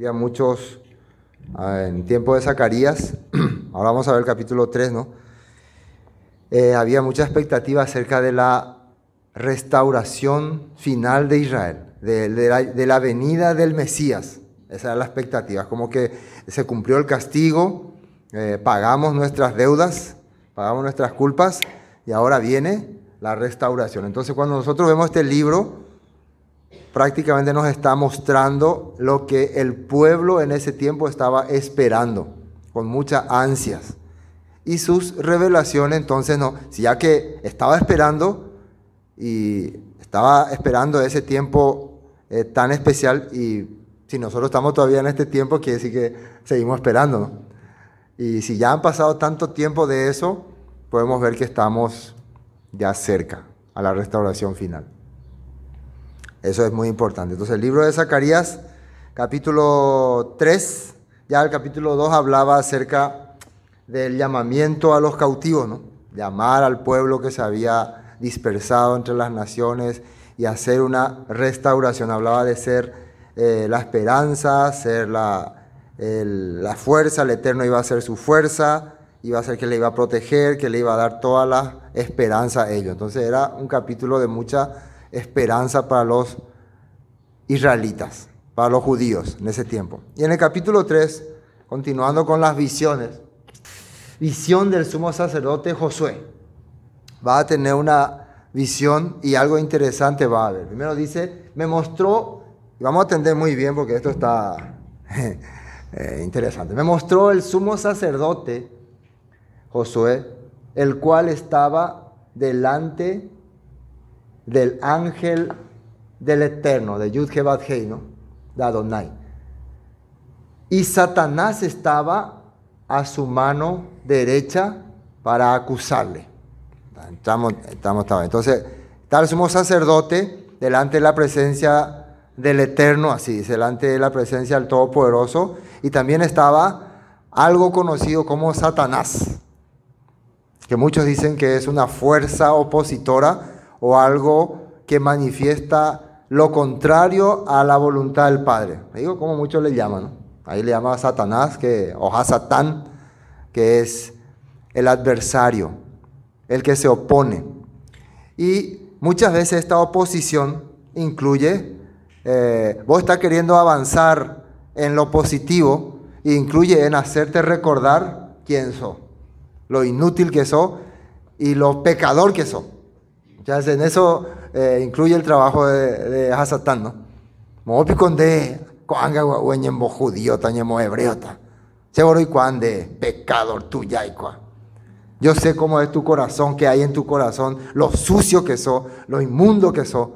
Había muchos ah, en tiempo de Zacarías, ahora vamos a ver el capítulo 3, ¿no? Eh, había mucha expectativa acerca de la restauración final de Israel, de, la, venida del Mesías. Esa era la expectativa, como que se cumplió el castigo, eh, pagamos nuestras deudas, pagamos nuestras culpas y ahora viene la restauración. Entonces cuando nosotros vemos este libro, prácticamente nos está mostrando lo que el pueblo en ese tiempo estaba esperando, con muchas ansias. Y sus revelaciones, entonces, no, si ya que estaba esperando y estaba esperando ese tiempo eh, tan especial y si nosotros estamos todavía en este tiempo, quiere decir que seguimos esperando. Y si ya han pasado tanto tiempo de eso, podemos ver que estamos ya cerca a la restauración final. Eso es muy importante. Entonces el libro de Zacarías, capítulo 3, ya el capítulo 2 hablaba acerca del llamamiento a los cautivos, ¿no? Llamar al pueblo que se había dispersado entre las naciones y hacer una restauración. Hablaba de ser eh, la esperanza, ser la, la fuerza, el Eterno iba a ser su fuerza, iba a ser que le iba a proteger, que le iba a dar toda la esperanza a ellos. Entonces era un capítulo de mucha esperanza para los israelitas, para los judíos en ese tiempo. Y en el capítulo 3, continuando con las visiones, visión del sumo sacerdote Josué. Va a tener una visión y algo interesante va a haber. Primero dice, me mostró, y vamos a atender muy bien porque esto está eh, interesante, me mostró el sumo sacerdote Josué, el cual estaba delante del ángel del Eterno, de Yud Hei, ¿no? De Adonai. Y Satanás estaba a su mano derecha para acusarle. Estamos, estamos. Entonces, tal sumo sacerdote delante de la presencia del Eterno, así delante de la presencia del Todopoderoso, y también estaba algo conocido como Satanás, que muchos dicen que es una fuerza opositora o algo que manifiesta lo contrario a la voluntad del Padre. Digo como muchos le llaman, ahí le llama Satanás, que, o Satán, que es el adversario, el que se opone. Y muchas veces esta oposición incluye, eh, vos estás queriendo avanzar en lo positivo, e incluye en hacerte recordar quién sos lo inútil que sos y lo pecador que sos. Ya en eso eh, incluye el trabajo de, de Hasatán, ¿no? Mopi cuanga judío, tañemo hebreo, seguro y cuande pecador Yo sé cómo es tu corazón, qué hay en tu corazón, lo sucio que sos, lo inmundo que sos.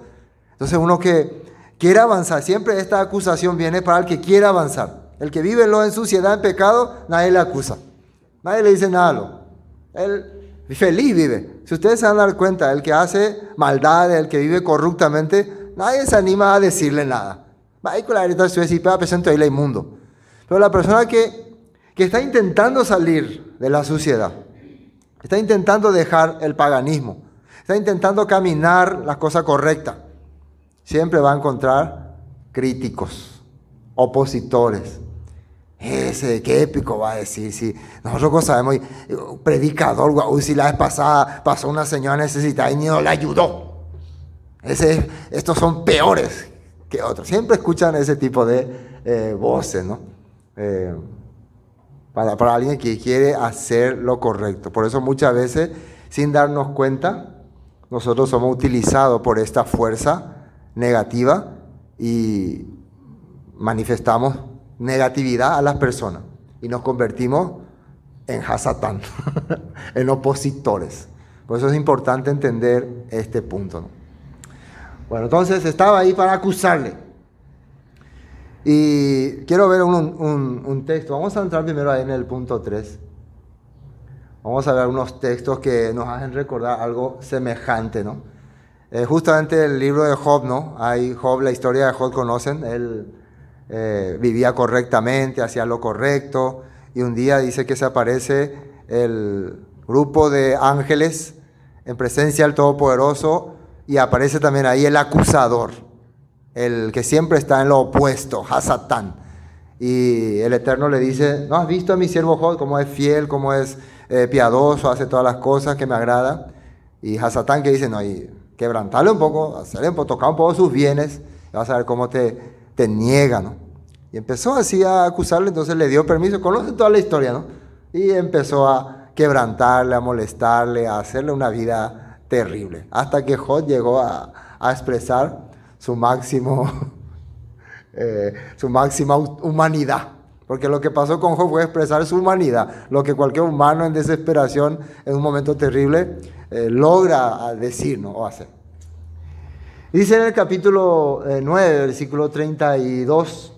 Entonces uno que quiere avanzar, siempre esta acusación viene para el que quiere avanzar. El que vive en suciedad, en pecado, nadie le acusa. Nadie le dice nada. Él feliz vive. Si ustedes se van a dar cuenta, el que hace maldad, el que vive corruptamente, nadie se anima a decirle nada. inmundo. Pero la persona que, que está intentando salir de la suciedad, está intentando dejar el paganismo, está intentando caminar la cosa correcta, siempre va a encontrar críticos, opositores, ese, qué épico va a decir. Si nosotros sabemos, predicador, guau, si la vez pasada pasó una señora necesitada y no la ayudó. Ese, estos son peores que otros. Siempre escuchan ese tipo de eh, voces, ¿no? Eh, para, para alguien que quiere hacer lo correcto. Por eso muchas veces, sin darnos cuenta, nosotros somos utilizados por esta fuerza negativa y manifestamos negatividad a las personas y nos convertimos en hasatán, en opositores. Por eso es importante entender este punto. Bueno, entonces estaba ahí para acusarle. Y quiero ver un, texto. Vamos a entrar primero ahí en el punto 3. Vamos a ver unos textos que nos hacen recordar algo semejante, ¿no? Eh, justamente el libro de Job, ¿no? Hay Job, la historia de Job conocen. Él eh, vivía correctamente, hacía lo correcto, y un día dice que se aparece el grupo de ángeles en presencia del Todopoderoso y aparece también ahí el acusador, el que siempre está en lo opuesto, Hasatán. Y el Eterno le dice, ¿no has visto a mi siervo Job cómo es fiel, cómo es eh, piadoso, hace todas las cosas que me agradan? Y Hasatán que dice, no, y quebrantarle un poco, hacerle un poco, tocar un poco sus bienes, y vas a ver cómo te, te niega, ¿no? Y empezó así a acusarle, entonces le dio permiso, conoce toda la historia, ¿no? Y empezó a quebrantarle, a molestarle, a hacerle una vida terrible, hasta que Job llegó a, expresar su máximo Eh, su máxima humanidad. Porque lo que pasó con Job fue expresar su humanidad, lo que cualquier humano en desesperación, en un momento terrible, eh, logra decir ¿no? o hacer. Dice en el capítulo 9, eh, versículo 32,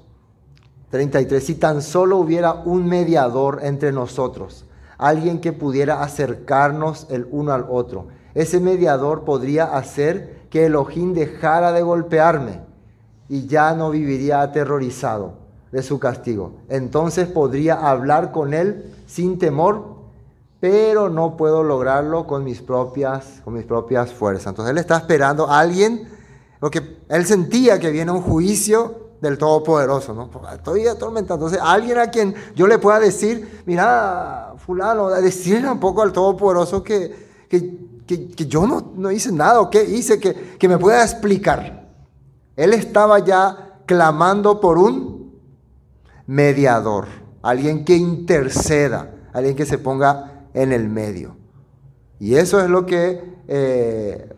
33, si tan solo hubiera un mediador entre nosotros, alguien que pudiera acercarnos el uno al otro, ese mediador podría hacer que Elohim dejara de golpearme y ya no viviría aterrorizado de su castigo. Entonces podría hablar con él sin temor, pero no puedo lograrlo con mis propias, con mis propias fuerzas. Entonces él está esperando a alguien, porque él sentía que viene un juicio del Todopoderoso, ¿no? Estoy atormentado. Entonces, alguien a quien yo le pueda decir, mira, fulano, decirle un poco al Todopoderoso que, que, yo no, no, hice nada, o que hice, que, que me pueda explicar. Él estaba ya clamando por un mediador, alguien que interceda, alguien que se ponga en el medio. Y eso es lo que eh,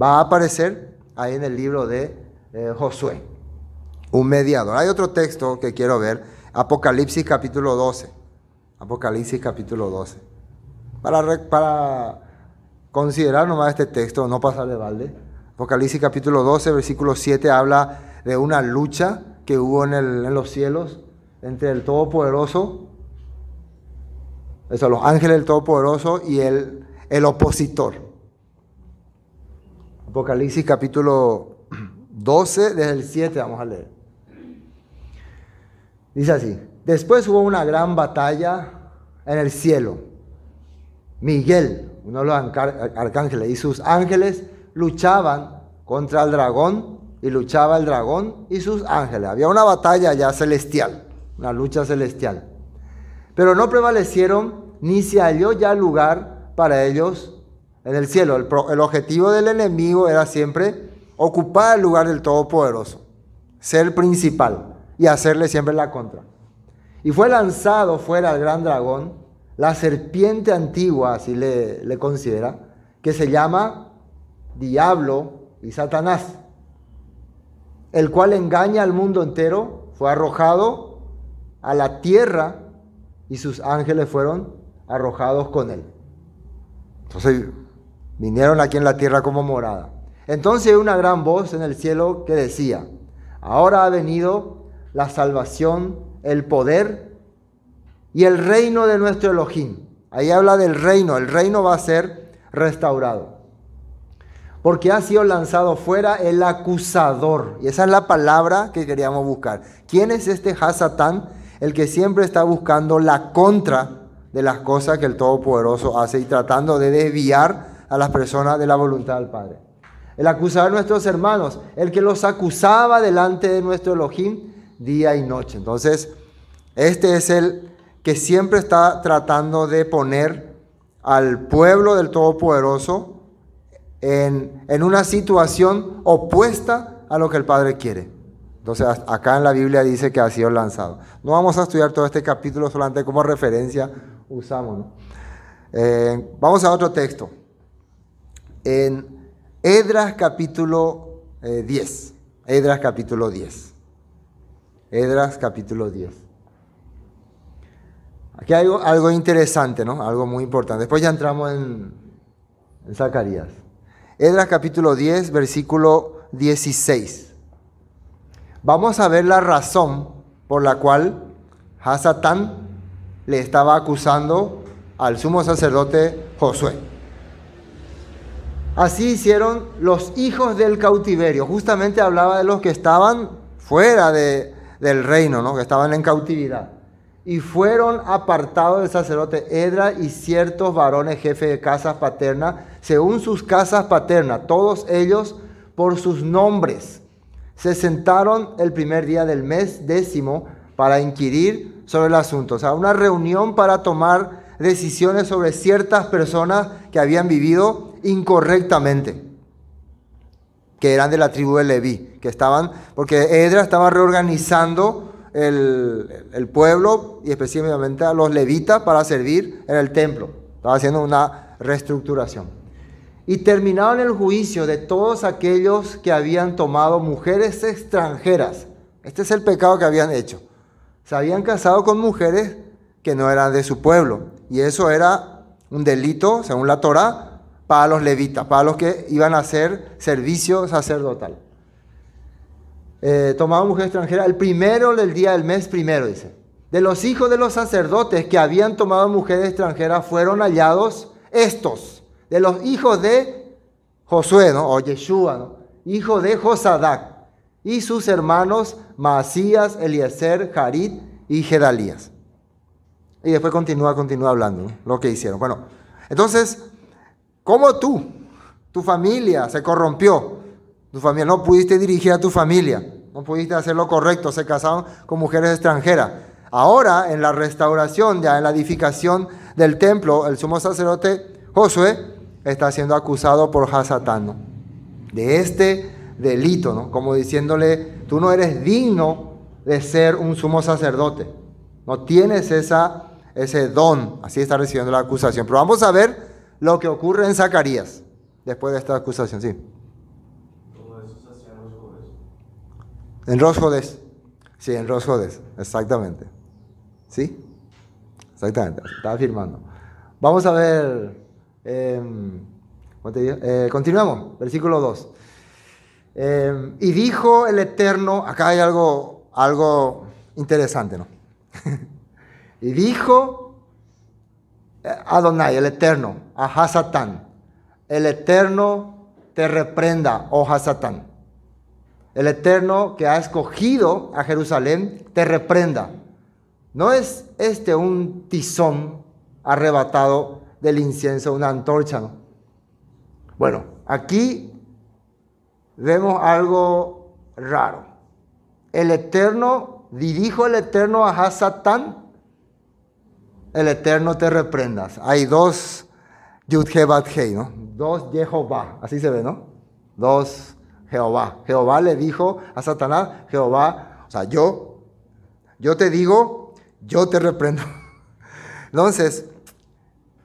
va a aparecer ahí en el libro de eh, Josué, un mediador. Hay otro texto que quiero ver, Apocalipsis capítulo 12. Apocalipsis capítulo 12. Para, para considerar nomás este texto, no pasar de balde. Apocalipsis capítulo 12, versículo 7 habla de una lucha que hubo en, los cielos entre el Todopoderoso, eso, los ángeles del Todopoderoso y el, el opositor. Apocalipsis capítulo 12, desde el 7 vamos a leer. Dice así, después hubo una gran batalla en el cielo. Miguel, uno de los arcángeles, y sus ángeles luchaban contra el dragón y luchaba el dragón y sus ángeles. Había una batalla ya celestial, una lucha celestial. Pero no prevalecieron ni se halló ya lugar para ellos en el cielo. El, objetivo del enemigo era siempre ocupar el lugar del Todopoderoso, ser principal y hacerle siempre la contra. Y fue lanzado fuera el gran dragón, la serpiente antigua, así le, le considera, que se llama diablo y Satanás, el cual engaña al mundo entero, fue arrojado a la tierra y sus ángeles fueron arrojados con él. Entonces vinieron aquí en la tierra como morada. Entonces una gran voz en el cielo que decía, ahora ha venido la salvación, el poder y el reino de nuestro Elohim. Ahí habla del reino, el reino va a ser restaurado porque ha sido lanzado fuera el acusador. Y esa es la palabra que queríamos buscar. ¿Quién es este Hasatán? El que siempre está buscando la contra de las cosas que el Todopoderoso hace y tratando de desviar a las personas de la voluntad del Padre. El acusador de nuestros hermanos, el que los acusaba delante de nuestro Elohim día y noche. Entonces, este es el que siempre está tratando de poner al pueblo del Todopoderoso en, una situación opuesta a lo que el Padre quiere. Entonces acá en la Biblia dice que ha sido lanzado. No vamos a estudiar todo este capítulo solamente como referencia usamos. Eh, vamos a otro texto. En Edras capítulo 10. Eh, Edras capítulo 10. Edras capítulo 10. Aquí hay algo, algo, interesante, ¿no? Algo muy importante. Después ya entramos en, en Zacarías. Edras capítulo 10, versículo 16. Vamos a ver la razón por la cual Hasatán le estaba acusando al sumo sacerdote Josué. Así hicieron los hijos del cautiverio. Justamente hablaba de los que estaban fuera de, del reino, ¿no? que estaban en cautividad y fueron apartados del sacerdote Edra y ciertos varones jefes de casas paternas, según sus casas paternas, todos ellos por sus nombres. Se sentaron el primer día del mes décimo para inquirir sobre el asunto. O sea, una reunión para tomar decisiones sobre ciertas personas que habían vivido incorrectamente, que eran de la tribu de Leví, que estaban, porque Edra estaba reorganizando el, el pueblo y específicamente a los levitas para servir en el templo. Estaba haciendo una reestructuración y terminaron el juicio de todos aquellos que habían tomado mujeres extranjeras. Este es el pecado que habían hecho. Se habían casado con mujeres que no eran de su pueblo. Y eso era un delito, según la Torah, para los levitas, para los que iban a hacer servicio sacerdotal. Eh, tomaban mujeres extranjeras el primero del día del mes primero, dice. De los hijos de los sacerdotes que habían tomado mujeres extranjeras fueron hallados estos de los hijos de Josué, ¿no? o Yeshua, ¿no? hijo de Josadac, y sus hermanos Masías, Eliezer, Jarit y Gedalías. Y después continúa, continúa hablando lo que hicieron. Bueno, entonces, ¿cómo tú, tu familia se corrompió? Tu familia, no pudiste dirigir a tu familia, no pudiste hacer lo correcto, se casaron con mujeres extranjeras. Ahora, en la restauración, ya en la edificación del templo, el sumo sacerdote Josué está siendo acusado por Hasatán, de este delito, ¿no? como diciéndole, tú no eres digno de ser un sumo sacerdote, no tienes esa, ese don, así está recibiendo la acusación. Pero vamos a ver lo que ocurre en Zacarías después de esta acusación, sí. En Rosjodes. Sí, en Rosjodes, exactamente. ¿Sí? Exactamente, estaba afirmando. Vamos a ver Em, eh, continuamos, versículo 2. Em, y dijo el Eterno, acá hay algo, algo interesante, ¿no? y dijo eh, Adonai, el Eterno, a Hasatán, el Eterno te reprenda, oh Hasatán. El Eterno que ha escogido a Jerusalén te reprenda. ¿No es este un tizón arrebatado del incienso, una antorcha. Bueno, aquí vemos algo raro. El Eterno, dirijo el Eterno a Hasatán, el Eterno te reprendas. Hay dos Yud Hei, ¿no? Dos Jehová, así se ve, ¿no? Dos Jehová. Jehová le dijo a Satanás, Jehová, o sea, yo, yo te digo, yo te reprendo. Entonces,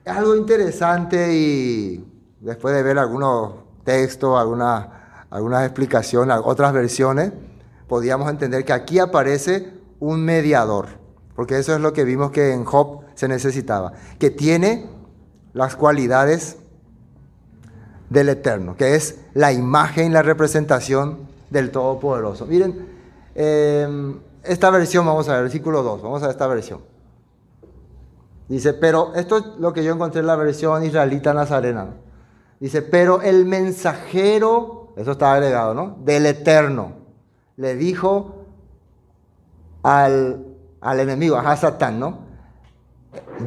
algo interesante y después de ver algunos textos, algunas, algunas explicaciones, otras versiones, podíamos entender que aquí aparece un mediador, porque eso es lo que vimos que en Job se necesitaba, que tiene las cualidades del Eterno, que es la imagen, la representación del Todopoderoso. Miren, eh, esta versión, vamos a ver, versículo 2, vamos a esta versión. Dice, pero esto es lo que yo encontré en la versión israelita nazarena. Dice, pero el mensajero, eso está agregado, ¿no? Del Eterno, le dijo al, al enemigo, a Satán, ¿no?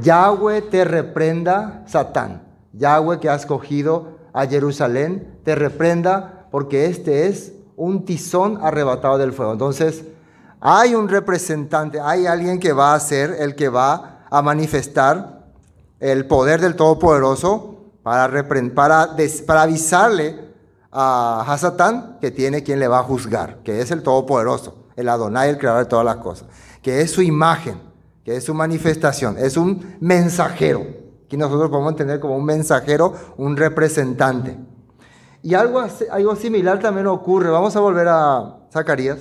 Yahweh te reprenda, Satán. Yahweh que has cogido a Jerusalén, te reprenda porque este es un tizón arrebatado del fuego. Entonces, hay un representante, hay alguien que va a ser el que va a manifestar el poder del Todopoderoso para, para, para avisarle a Hasatán que tiene quien le va a juzgar, que es el Todopoderoso, el Adonai, el creador de todas las cosas, que es su imagen, que es su manifestación, es un mensajero, que nosotros podemos entender como un mensajero, un representante. Y algo, algo similar también ocurre, vamos a volver a Zacarías,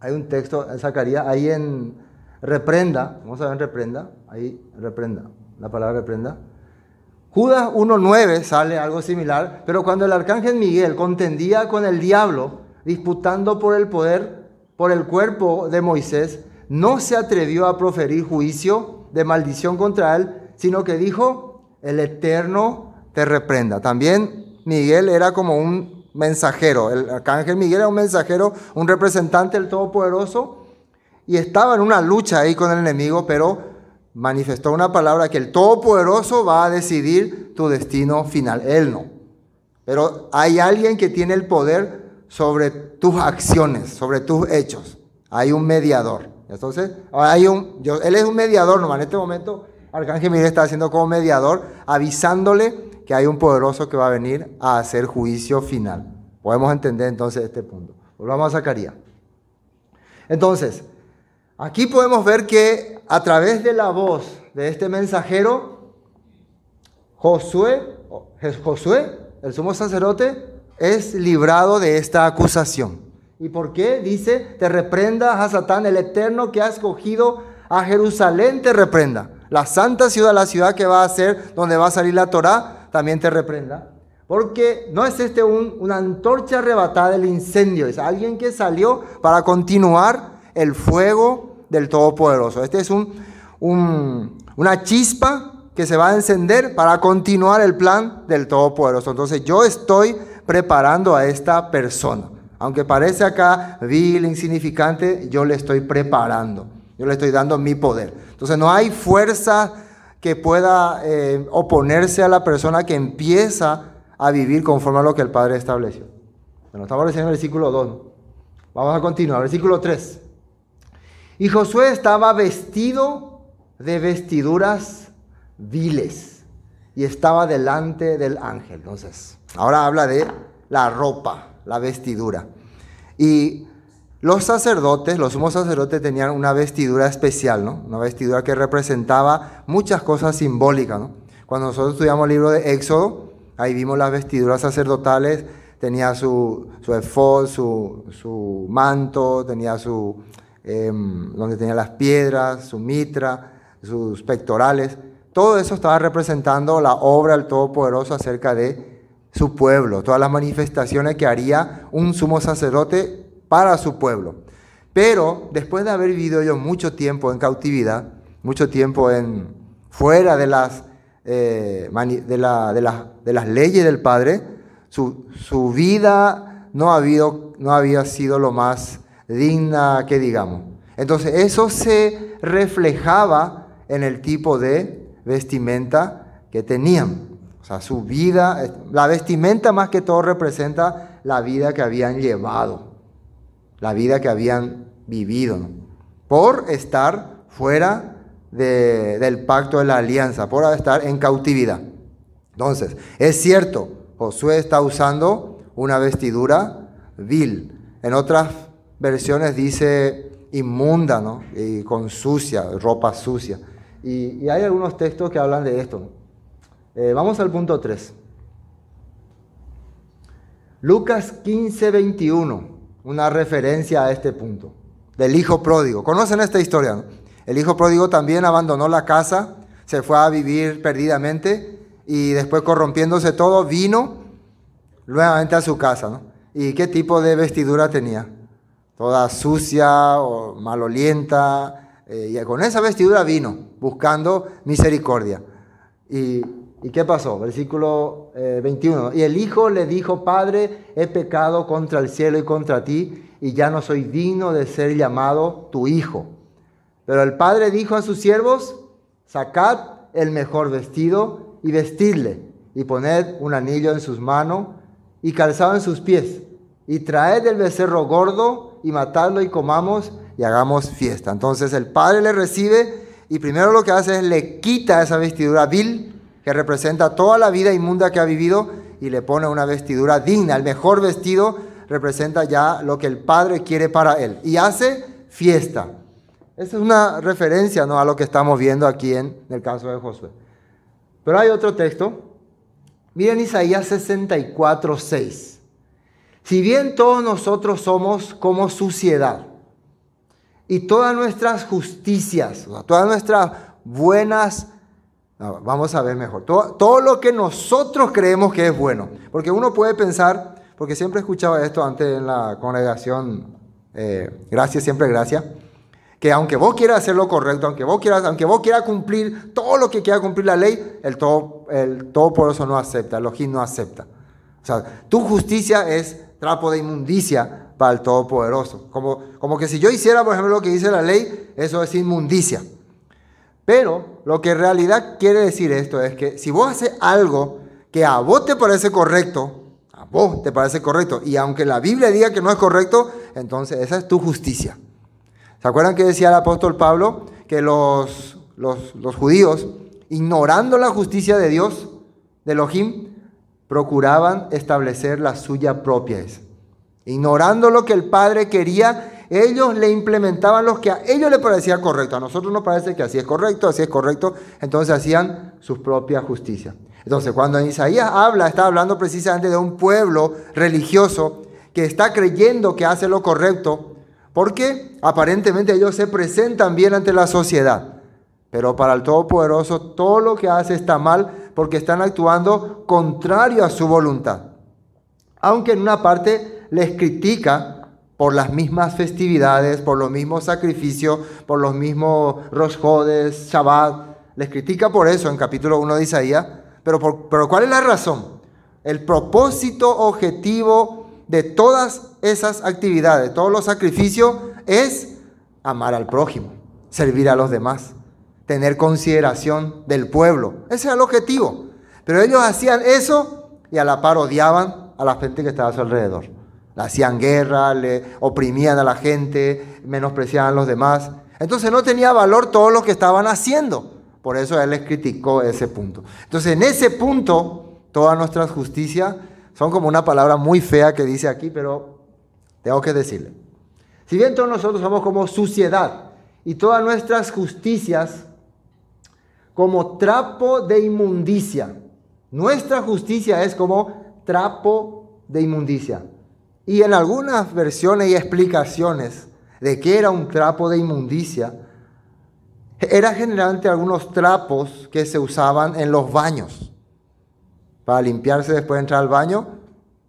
hay un texto en Zacarías, ahí en reprenda, vamos a ver en reprenda, ahí reprenda, la palabra reprenda. Judas 1.9 sale algo similar, pero cuando el arcángel Miguel contendía con el diablo, disputando por el poder, por el cuerpo de Moisés, no se atrevió a proferir juicio de maldición contra él, sino que dijo, el Eterno te reprenda. También Miguel era como un mensajero, el arcángel Miguel era un mensajero, un representante del Todopoderoso, y estaba en una lucha ahí con el enemigo, pero manifestó una palabra que el Todopoderoso va a decidir tu destino final. Él no. Pero hay alguien que tiene el poder sobre tus acciones, sobre tus hechos. Hay un mediador. Entonces, hay un, él es un mediador, nomás en este momento Arcángel Miguel está haciendo como mediador, avisándole que hay un poderoso que va a venir a hacer juicio final. Podemos entender entonces este punto. Volvamos a Zacarías. Entonces, aquí podemos ver que a través de la voz de este mensajero, Josué, Josué, el sumo sacerdote, es librado de esta acusación. ¿Y por qué? Dice, te reprenda a Satán, el eterno que ha escogido a Jerusalén, te reprenda. La santa ciudad, la ciudad que va a ser donde va a salir la Torá, también te reprenda. Porque no es este una antorcha arrebatada del incendio, es alguien que salió para continuar el fuego del Todopoderoso. Este es un, una chispa que se va a encender para continuar el plan del Todopoderoso. Entonces yo estoy preparando a esta persona. Aunque parece acá vil, insignificante, yo le estoy preparando. Yo le estoy dando mi poder. Entonces no hay fuerza que pueda eh, oponerse a la persona que empieza a vivir conforme a lo que el Padre estableció. Bueno, estamos leyendo el versículo 2. Vamos a continuar. Versículo 3. Y Josué estaba vestido de vestiduras viles y estaba delante del ángel. Entonces, ahora habla de la ropa, la vestidura. Y los sacerdotes, los sumos sacerdotes tenían una vestidura especial, ¿no? Una vestidura que representaba muchas cosas simbólicas, ¿no? Cuando nosotros estudiamos el libro de Éxodo, ahí vimos las vestiduras sacerdotales, tenía su, su su, su manto, tenía su, em, donde tenía las piedras, su mitra, sus pectorales. Todo eso estaba representando la obra del Todopoderoso acerca de su pueblo, todas las manifestaciones que haría un sumo sacerdote para su pueblo. Pero después de haber vivido ellos mucho tiempo en cautividad, mucho tiempo en, fuera de las, eh, de, la, de, de, las leyes del Padre, su, su vida no, ha no había sido lo más digna que digamos. Entonces eso se reflejaba en el tipo de vestimenta que tenían. O sea, su vida, la vestimenta más que todo representa la vida que habían llevado la vida que habían vivido, por estar fuera del pacto de la alianza, por estar en cautividad. Entonces, es cierto, Josué está usando una vestidura vil. En otras versiones dice inmunda, ¿no? Y con sucia, ropa sucia. Y, hay algunos textos que hablan de esto. Eh, vamos al punto 3. Lucas 15, 21 una referencia a este punto, del hijo pródigo. ¿Conocen esta historia? El hijo pródigo también abandonó la casa, se fue a vivir perdidamente y después corrompiéndose todo, vino nuevamente a su casa. ¿Y qué tipo de vestidura tenía? Toda sucia o malolienta. Eh, y con esa vestidura vino, buscando misericordia. Y ¿Y qué pasó? Versículo 21. Eh, y el hijo le dijo, Padre, he pecado contra el cielo y contra ti, y ya no soy digno de ser llamado tu hijo. Pero el padre dijo a sus siervos, sacad el mejor vestido y vestidle, y poned un anillo en sus manos y calzado en sus pies, y traed el becerro gordo y matadlo y comamos y hagamos fiesta. Entonces el padre le recibe y primero lo que hace es le quita esa vestidura vil que representa toda la vida inmunda que ha vivido y le pone una vestidura digna. El mejor vestido representa ya lo que el Padre quiere para él. Y hace fiesta. Esa es una referencia ¿no? a lo que estamos viendo aquí en el caso de Josué. Pero hay otro texto. Miren Isaías 64, 6. Si bien todos nosotros somos como suciedad y todas nuestras justicias, todas nuestras buenas vamos a ver mejor. Todo, lo que nosotros creemos que es bueno. Porque uno puede pensar, porque siempre escuchaba esto antes en la congregación, eh, gracias, siempre gracias, que aunque vos quieras hacer lo correcto, aunque vos quieras, aunque vos quieras cumplir todo lo que quiera cumplir la ley, el todo, el eso no acepta, el Ojín no acepta. O sea, tu justicia es trapo de inmundicia para el Todopoderoso. Como, como que si yo hiciera, por ejemplo, lo que dice la ley, eso es inmundicia. Pero lo que en realidad quiere decir esto es que si vos haces algo que a vos te parece correcto, a vos te parece correcto, y aunque la Biblia diga que no es correcto, entonces esa es tu justicia. ¿Se acuerdan que decía el apóstol Pablo que los, los, judíos, ignorando la justicia de Dios, de Elohim, procuraban establecer la suya propia? Ignorando lo que el Padre quería, ellos le implementaban lo que a ellos les parecía correcto. A nosotros nos parece que así es correcto, así es correcto. Entonces hacían su propia justicia. Entonces cuando Isaías habla, está hablando precisamente de un pueblo religioso que está creyendo que hace lo correcto, porque aparentemente ellos se presentan bien ante la sociedad. Pero para el Todopoderoso todo lo que hace está mal porque están actuando contrario a su voluntad. Aunque en una parte les critica por las mismas festividades, por los mismos sacrificios, por los mismos rosjodes, Shabbat. Les critica por eso en capítulo 1 de Isaías. Pero, pero ¿cuál es la razón? El propósito objetivo de todas esas actividades, todos los sacrificios, es amar al prójimo, servir a los demás, tener consideración del pueblo. Ese era el objetivo. Pero ellos hacían eso y a la par odiaban a la gente que estaba a su alrededor hacían guerra, le oprimían a la gente, menospreciaban a los demás. Entonces no tenía valor todo lo que estaban haciendo. Por eso él les criticó ese punto. Entonces en ese punto, todas nuestras justicias son como una palabra muy fea que dice aquí, pero tengo que decirle. Si bien todos nosotros somos como suciedad y todas nuestras justicias como trapo de inmundicia, nuestra justicia es como trapo de inmundicia. Y en algunas versiones y explicaciones de qué era un trapo de inmundicia, era generalmente algunos trapos que se usaban en los baños. Para limpiarse después de entrar al baño,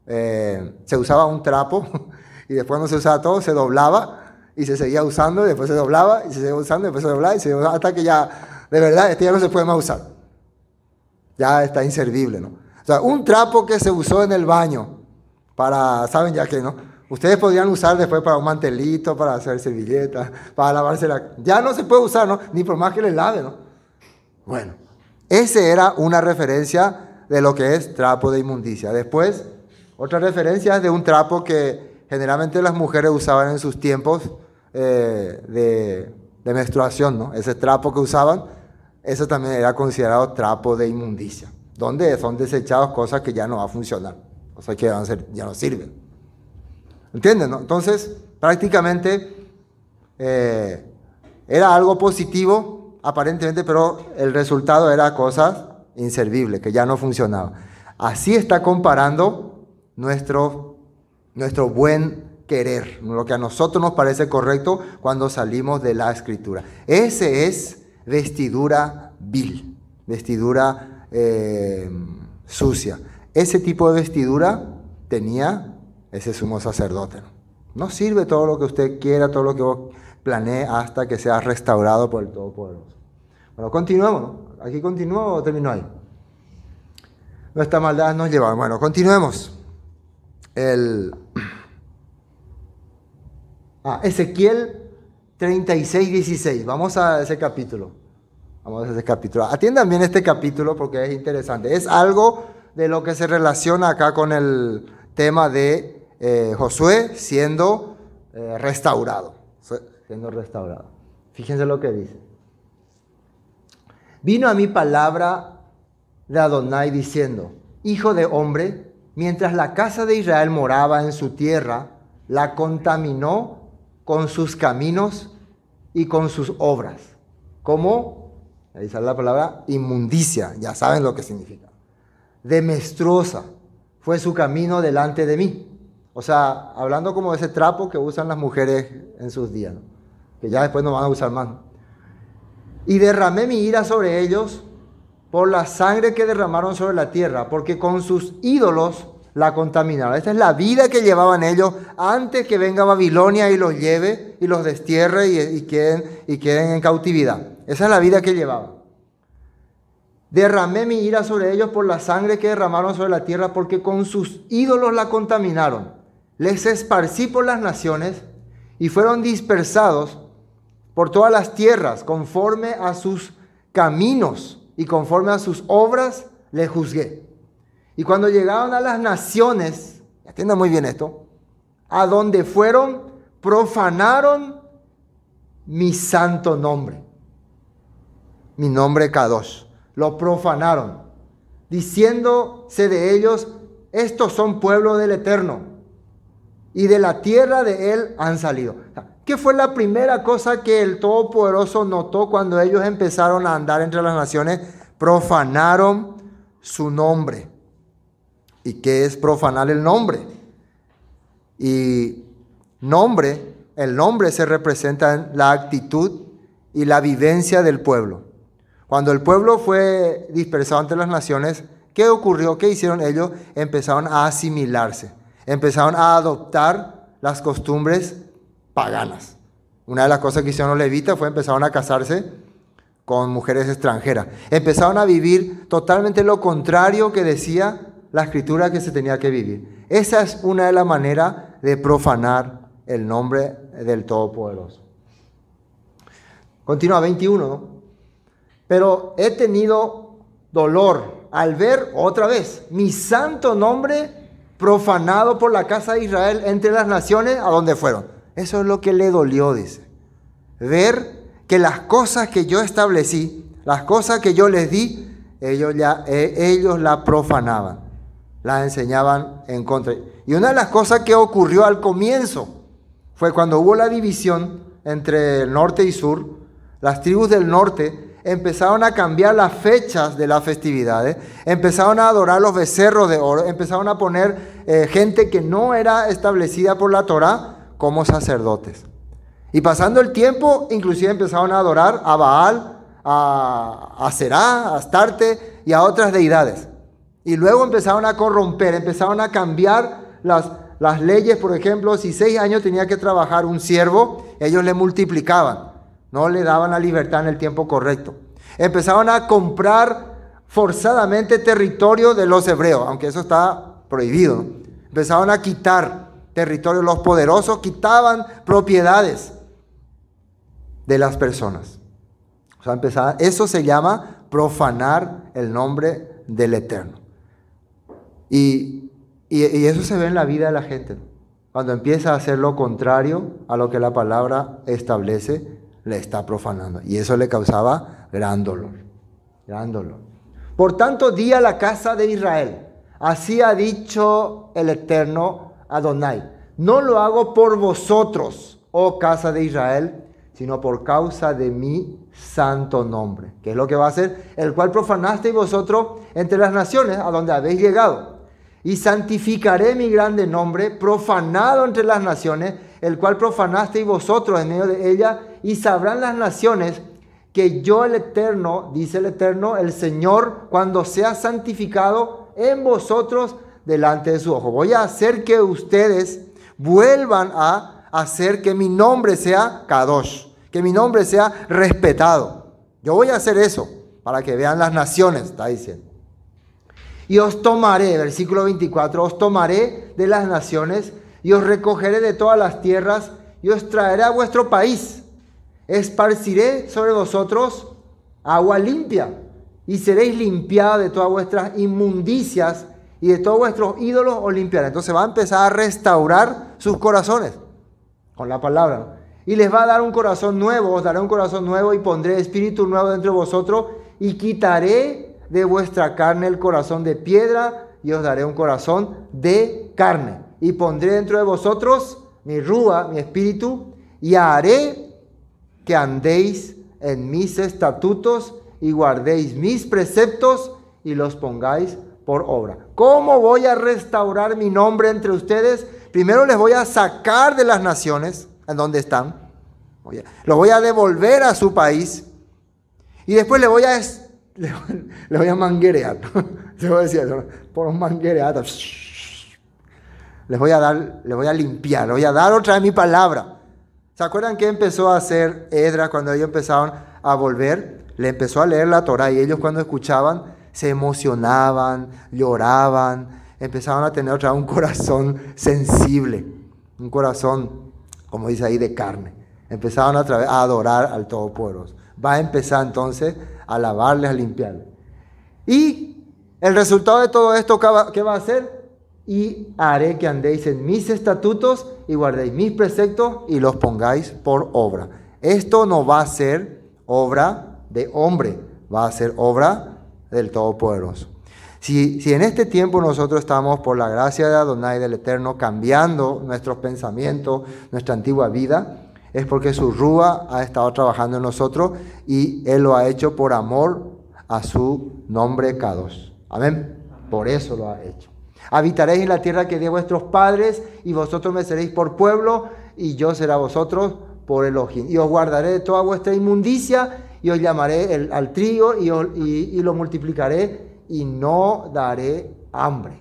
eh, se usaba un trapo y después no se usaba todo, se doblaba y se seguía usando, y después se doblaba y se seguía usando, y después se doblaba y se doblaba, hasta que ya, de verdad, este ya no se puede más usar. Ya está inservible, ¿no? O sea, un trapo que se usó en el baño para, saben ya que, ¿no? Ustedes podrían usar después para un mantelito, para hacer servilletas, para lavarse la... Ya no se puede usar, ¿no? Ni por más que le lave, ¿no? Bueno, ese era una referencia de lo que es trapo de inmundicia. Después, otra referencia es de un trapo que generalmente las mujeres usaban en sus tiempos eh, de, menstruación, ¿no? Ese trapo que usaban, eso también era considerado trapo de inmundicia, donde son desechados cosas que ya no va a funcionar. Sea que ya no sirven. ¿Entienden? Entonces, prácticamente eh, era algo positivo, aparentemente, pero el resultado era cosas inservibles, que ya no funcionaban. Así está comparando nuestro, nuestro buen querer, lo que a nosotros nos parece correcto cuando salimos de la escritura. Ese es vestidura vil, vestidura eh, sucia. Ese tipo de vestidura tenía ese sumo sacerdote. No sirve todo lo que usted quiera, todo lo que vos planee hasta que sea restaurado por el Todopoderoso. Bueno, continuemos. ¿Aquí continúo o termino ahí? Nuestra maldad nos lleva. Bueno, continuemos. El... Ah, Ezequiel 36, 16. Vamos a ese capítulo. Vamos a ese capítulo. Atiendan bien este capítulo porque es interesante. Es algo de lo que se relaciona acá con el tema de eh, Josué siendo eh, restaurado. Siendo restaurado. Fíjense lo que dice. Vino a mi palabra de Adonai diciendo, Hijo de hombre, mientras la casa de Israel moraba en su tierra, la contaminó con sus caminos y con sus obras. Como, ahí sale la palabra, inmundicia, ya saben lo que significa de fue su camino delante de mí. O sea, hablando como de ese trapo que usan las mujeres en sus días, que ya después no van a usar más. Y derramé mi ira sobre ellos por la sangre que derramaron sobre la tierra, porque con sus ídolos la contaminaron. Esta es la vida que llevaban ellos antes que venga Babilonia y los lleve y los destierre y, queden, y queden en cautividad. Esa es la vida que llevaban. Derramé mi ira sobre ellos por la sangre que derramaron sobre la tierra, porque con sus ídolos la contaminaron. Les esparcí por las naciones y fueron dispersados por todas las tierras, conforme a sus caminos y conforme a sus obras, les juzgué. Y cuando llegaron a las naciones, atiendan muy bien esto, a donde fueron, profanaron mi santo nombre, mi nombre Kadosh. Lo profanaron, diciéndose de ellos, estos son pueblo del Eterno y de la tierra de él han salido. ¿Qué fue la primera cosa que el Todopoderoso notó cuando ellos empezaron a andar entre las naciones? Profanaron su nombre. ¿Y qué es profanar el nombre? Y nombre, el nombre se representa en la actitud y la vivencia del pueblo. Cuando el pueblo fue dispersado entre las naciones, ¿qué ocurrió? ¿Qué hicieron ellos? Empezaron a asimilarse empezaron a adoptar las costumbres paganas. Una de las cosas que hicieron los levitas fue empezaron a casarse con mujeres extranjeras. Empezaron a vivir totalmente lo contrario que decía la escritura que se tenía que vivir. Esa es una de las maneras de profanar el nombre del Todopoderoso. Continúa 21, Pero he tenido dolor al ver otra vez mi santo nombre profanado por la casa de Israel entre las naciones a donde fueron. Eso es lo que le dolió, dice. Ver que las cosas que yo establecí, las cosas que yo les di, ellos, ya, eh, ellos la profanaban, la enseñaban en contra. Y una de las cosas que ocurrió al comienzo fue cuando hubo la división entre el norte y sur, las tribus del norte empezaron a cambiar las fechas de las festividades, empezaron a adorar los becerros de oro, empezaron a poner eh, gente que no era establecida por la Torah como sacerdotes. Y pasando el tiempo, inclusive empezaron a adorar a Baal, a, a Será, a Astarte y a otras deidades. Y luego empezaron a corromper, empezaron a cambiar las, las leyes, por ejemplo, si seis años tenía que trabajar un siervo, ellos le multiplicaban. No le daban la libertad en el tiempo correcto. Empezaron a comprar forzadamente territorio de los hebreos, aunque eso está prohibido. Empezaron a quitar territorio. Los poderosos quitaban propiedades de las personas. O sea, eso se llama profanar el nombre del Eterno. Y, y eso se ve en la vida de la gente. Cuando empieza a hacer lo contrario a lo que la palabra establece, le está profanando. Y eso le causaba gran dolor, gran dolor. Por tanto, di a la casa de Israel, así ha dicho el Eterno Adonai, no lo hago por vosotros, oh casa de Israel, sino por causa de mi santo nombre, que es lo que va a hacer, el cual profanasteis vosotros entre las naciones a donde habéis llegado. Y santificaré mi grande nombre, profanado entre las naciones, el cual profanasteis vosotros en medio de ella, y sabrán las naciones que yo el Eterno, dice el Eterno, el Señor, cuando sea santificado en vosotros delante de su ojo. Voy a hacer que ustedes vuelvan a hacer que mi nombre sea Kadosh, que mi nombre sea respetado. Yo voy a hacer eso para que vean las naciones, está diciendo. Y os tomaré, versículo 24, os tomaré de las naciones y os recogeré de todas las tierras y os traeré a vuestro país. Esparciré sobre vosotros agua limpia y seréis limpiados de todas vuestras inmundicias y de todos vuestros ídolos os limpiaré. Entonces va a empezar a restaurar sus corazones con la palabra. Y les va a dar un corazón nuevo, os daré un corazón nuevo y pondré espíritu nuevo dentro de vosotros y quitaré de vuestra carne el corazón de piedra y os daré un corazón de carne y pondré dentro de vosotros mi rúa, mi espíritu, y haré que andéis en mis estatutos y guardéis mis preceptos y los pongáis por obra. ¿Cómo voy a restaurar mi nombre entre ustedes? Primero les voy a sacar de las naciones en donde están. Los voy a devolver a su país. Y después le voy a, le, voy a manguerear. Le voy a por un manguerear les voy a dar, les voy a limpiar, les voy a dar otra vez mi palabra. ¿Se acuerdan qué empezó a hacer Edra cuando ellos empezaron a volver? Le empezó a leer la Torah y ellos cuando escuchaban se emocionaban, lloraban, empezaban a tener otra vez un corazón sensible, un corazón, como dice ahí, de carne. Empezaron otra vez a adorar al Todopoderoso. Va a empezar entonces a lavarles, a limpiarles. Y el resultado de todo esto, ¿qué va a hacer? Y haré que andéis en mis estatutos y guardéis mis preceptos y los pongáis por obra. Esto no va a ser obra de hombre, va a ser obra del Todopoderoso. Si, si en este tiempo nosotros estamos, por la gracia de Adonai del Eterno, cambiando nuestros pensamientos, nuestra antigua vida, es porque su Rúa ha estado trabajando en nosotros y Él lo ha hecho por amor a su nombre Kadosh. Amén. Por eso lo ha hecho. Habitaréis en la tierra que di a vuestros padres y vosotros me seréis por pueblo y yo seré a vosotros por Elohim. Y os guardaré de toda vuestra inmundicia y os llamaré al trigo y, y lo multiplicaré y no daré hambre.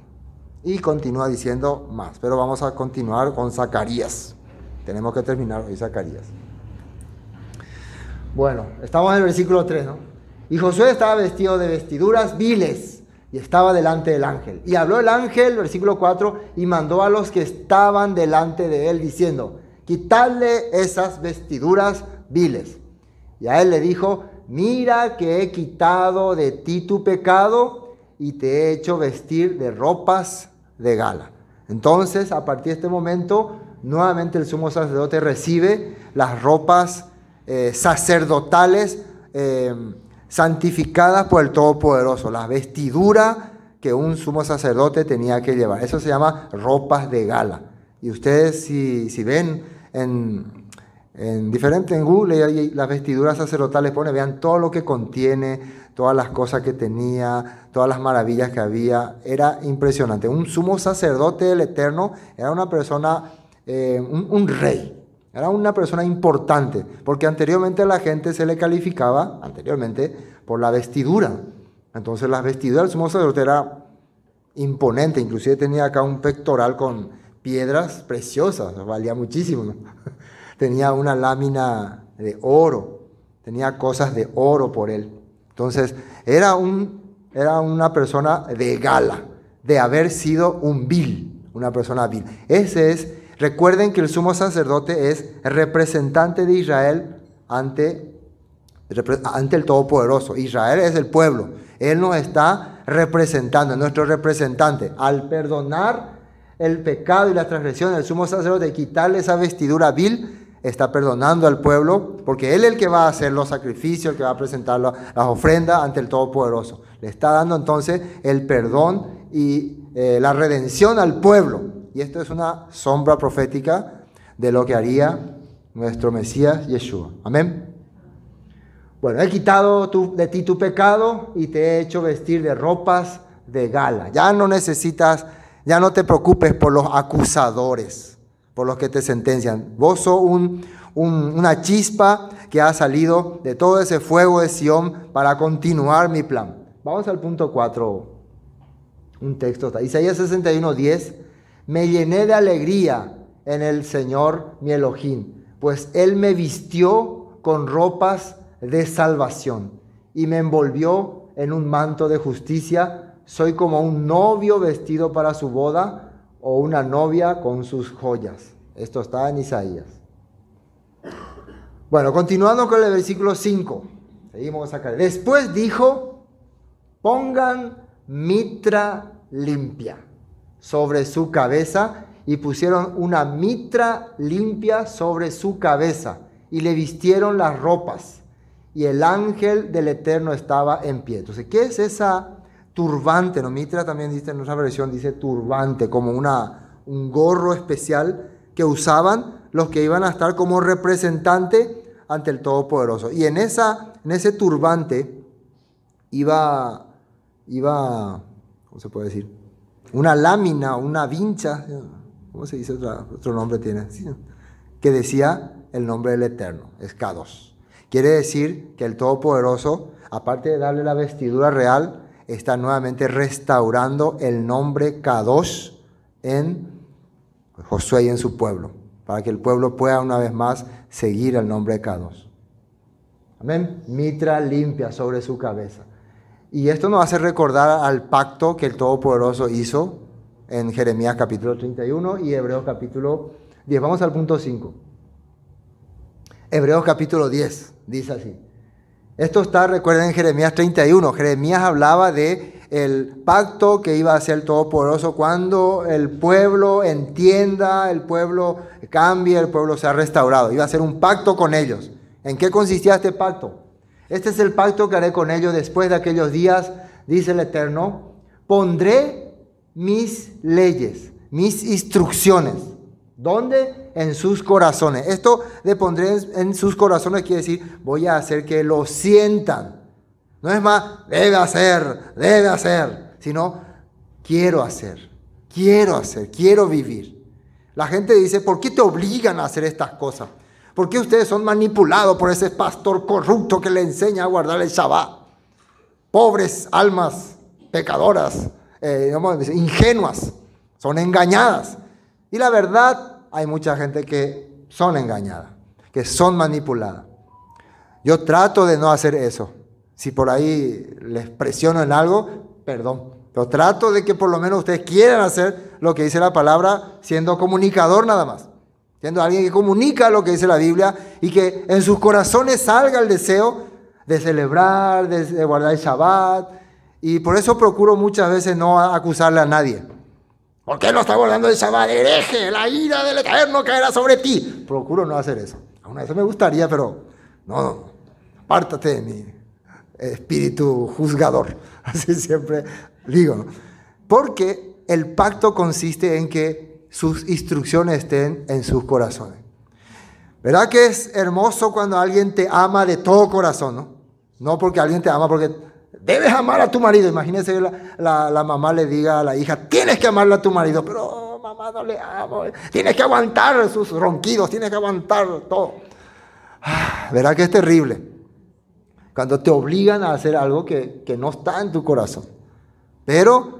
Y continúa diciendo más, pero vamos a continuar con Zacarías. Tenemos que terminar hoy Zacarías. Bueno, estamos en el versículo 3, ¿no? Y Josué estaba vestido de vestiduras viles y estaba delante del ángel. Y habló el ángel, versículo 4, y mandó a los que estaban delante de él diciendo, quitadle esas vestiduras viles. Y a él le dijo, mira que he quitado de ti tu pecado y te he hecho vestir de ropas de gala. Entonces, a partir de este momento, nuevamente el sumo sacerdote recibe las ropas eh, sacerdotales eh, santificadas por el Todopoderoso, la vestidura que un sumo sacerdote tenía que llevar. Eso se llama ropas de gala. Y ustedes si, si ven en, en diferente en Google las vestiduras sacerdotales pone, vean todo lo que contiene, todas las cosas que tenía, todas las maravillas que había. Era impresionante. Un sumo sacerdote del Eterno era una persona eh, un, rey, era una persona importante, porque anteriormente la gente se le calificaba, anteriormente, por la vestidura. Entonces la vestidura del sumo sacerdote era imponente, inclusive tenía acá un pectoral con piedras preciosas, valía muchísimo. tenía una lámina de oro, tenía cosas de oro por él. Entonces era, un, era una persona de gala, de haber sido un vil, una persona vil. Ese es Recuerden que el sumo sacerdote es representante de Israel ante, ante el Todopoderoso. Israel es el pueblo. Él nos está representando, nuestro representante. Al perdonar el pecado y la transgresión del sumo sacerdote, quitarle esa vestidura vil, está perdonando al pueblo, porque Él es el que va a hacer los sacrificios, el que va a presentar las ofrendas ante el Todopoderoso. Le está dando entonces el perdón y eh, la redención al pueblo. Y esto es una sombra profética de lo que haría nuestro Mesías Yeshua. Amén. Bueno, he quitado de ti tu pecado y te he hecho vestir de ropas de gala. Ya no necesitas, ya no te preocupes por los acusadores, por los que te sentencian. Vos sos una chispa que ha salido de todo ese fuego de Sión para continuar mi plan. Vamos al punto 4, un texto. Isaías 61, 10 me llené de alegría en el Señor mi Elohim, pues Él me vistió con ropas de salvación y me envolvió en un manto de justicia. Soy como un novio vestido para su boda o una novia con sus joyas. Esto está en Isaías. Bueno, continuando con el versículo 5. Seguimos acá. Después dijo, pongan mitra limpia sobre su cabeza y pusieron una mitra limpia sobre su cabeza y le vistieron las ropas y el ángel del Eterno estaba en pie. Entonces, ¿qué es esa turbante? No, mitra también dice en otra versión, dice turbante, como una, un gorro especial que usaban los que iban a estar como representante ante el Todopoderoso. Y en, esa, en ese turbante iba, iba, ¿cómo se puede decir? Una lámina, una vincha, ¿cómo se dice otro, nombre tiene? Que decía el nombre del Eterno, escados. Quiere decir que el Todopoderoso, aparte de darle la vestidura real, está nuevamente restaurando el nombre Kadosh en Josué y en su pueblo, para que el pueblo pueda una vez más seguir el nombre de Kadosh. Amén. Mitra limpia sobre su cabeza. Y esto nos hace recordar al pacto que el Todopoderoso hizo en Jeremías capítulo 31 y Hebreos capítulo 10. Vamos al punto 5. Hebreos capítulo 10 dice así. Esto está, recuerden, en Jeremías 31. Jeremías hablaba de el pacto que iba a hacer el Todopoderoso cuando el pueblo entienda, el pueblo cambie, el pueblo sea restaurado. Iba a hacer un pacto con ellos. ¿En qué consistía este pacto? Este es el pacto que haré con ellos después de aquellos días, dice el Eterno. Pondré mis leyes, mis instrucciones. ¿Dónde? En sus corazones. Esto de pondré en sus corazones quiere decir, voy a hacer que lo sientan. No es más, debe hacer, debe hacer, sino quiero hacer, quiero hacer, quiero vivir. La gente dice, ¿por qué te obligan a hacer estas cosas? ¿Por qué ustedes son manipulados por ese pastor corrupto que le enseña a guardar el Shabbat? Pobres almas pecadoras, eh, ingenuas, son engañadas. Y la verdad, hay mucha gente que son engañadas, que son manipuladas. Yo trato de no hacer eso. Si por ahí les presiono en algo, perdón. Pero trato de que por lo menos ustedes quieran hacer lo que dice la palabra, siendo comunicador nada más. Siendo alguien que comunica lo que dice la Biblia y que en sus corazones salga el deseo de celebrar, de, guardar el Shabbat. Y por eso procuro muchas veces no acusarle a nadie. ¿Por qué no está guardando el Shabbat? Hereje, la ira del Eterno caerá sobre ti. Procuro no hacer eso. Aún eso me gustaría, pero no, no. Apártate de mi espíritu juzgador. Así siempre digo. Porque el pacto consiste en que sus instrucciones estén en sus corazones. ¿Verdad que es hermoso cuando alguien te ama de todo corazón, no? No porque alguien te ama, porque debes amar a tu marido. Imagínese que la, la, mamá le diga a la hija, tienes que amarle a tu marido, pero mamá no le amo. Tienes que aguantar sus ronquidos, tienes que aguantar todo. Ah, ¿Verdad que es terrible? Cuando te obligan a hacer algo que, que no está en tu corazón. Pero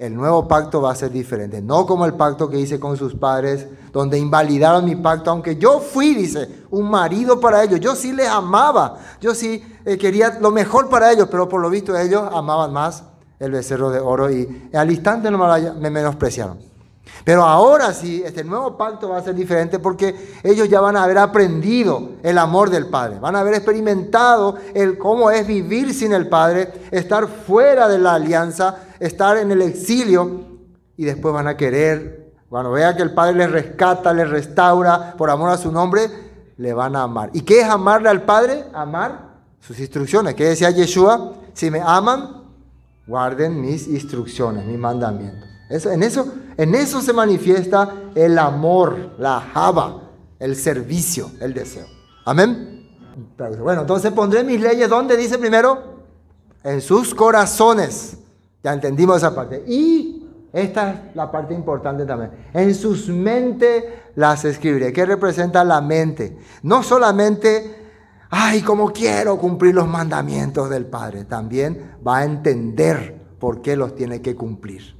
el nuevo pacto va a ser diferente. No como el pacto que hice con sus padres, donde invalidaron mi pacto, aunque yo fui, dice, un marido para ellos. Yo sí les amaba, yo sí eh, quería lo mejor para ellos, pero por lo visto ellos amaban más el becerro de oro y al instante me menospreciaron. Pero ahora sí, este nuevo pacto va a ser diferente porque ellos ya van a haber aprendido el amor del Padre, van a haber experimentado el cómo es vivir sin el Padre, estar fuera de la alianza, estar en el exilio y después van a querer, cuando vean que el Padre les rescata, les restaura por amor a su nombre, le van a amar. ¿Y qué es amarle al Padre? Amar sus instrucciones. ¿Qué decía Yeshua? Si me aman, guarden mis instrucciones, mis mandamientos en, eso, en eso se manifiesta el amor, la java, el servicio, el deseo. Amén. Bueno, entonces pondré mis leyes, ¿dónde dice primero? En sus corazones. Ya entendimos esa parte. Y esta es la parte importante también. En sus mentes las escribiré. ¿Qué representa la mente? No solamente, ay, como quiero cumplir los mandamientos del Padre. También va a entender por qué los tiene que cumplir.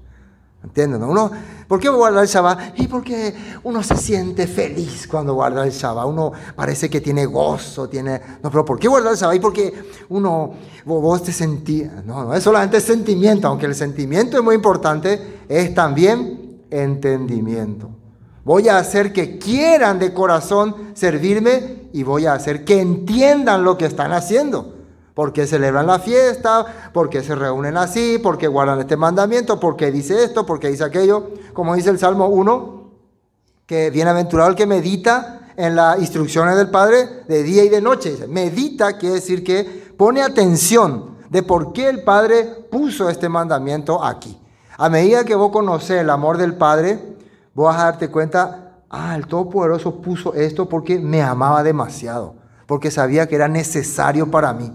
¿Entienden? Uno, ¿Por qué guardar el Shabbat? Y porque uno se siente feliz cuando guarda el Shabbat. Uno parece que tiene gozo, tiene... No, pero ¿por qué guardar el Shabbat? Y porque uno, vos te sentís... No, no es solamente sentimiento, aunque el sentimiento es muy importante, es también entendimiento. Voy a hacer que quieran de corazón servirme y voy a hacer que entiendan lo que están haciendo. ¿Por qué celebran la fiesta? ¿Por qué se reúnen así? ¿Por qué guardan este mandamiento? ¿Por qué dice esto? ¿Por qué dice aquello? Como dice el Salmo 1, que bienaventurado el que medita en las instrucciones del Padre de día y de noche. Medita quiere decir que pone atención de por qué el Padre puso este mandamiento aquí. A medida que vos conoces el amor del Padre, vos vas a darte cuenta, ah, el Todopoderoso puso esto porque me amaba demasiado, porque sabía que era necesario para mí.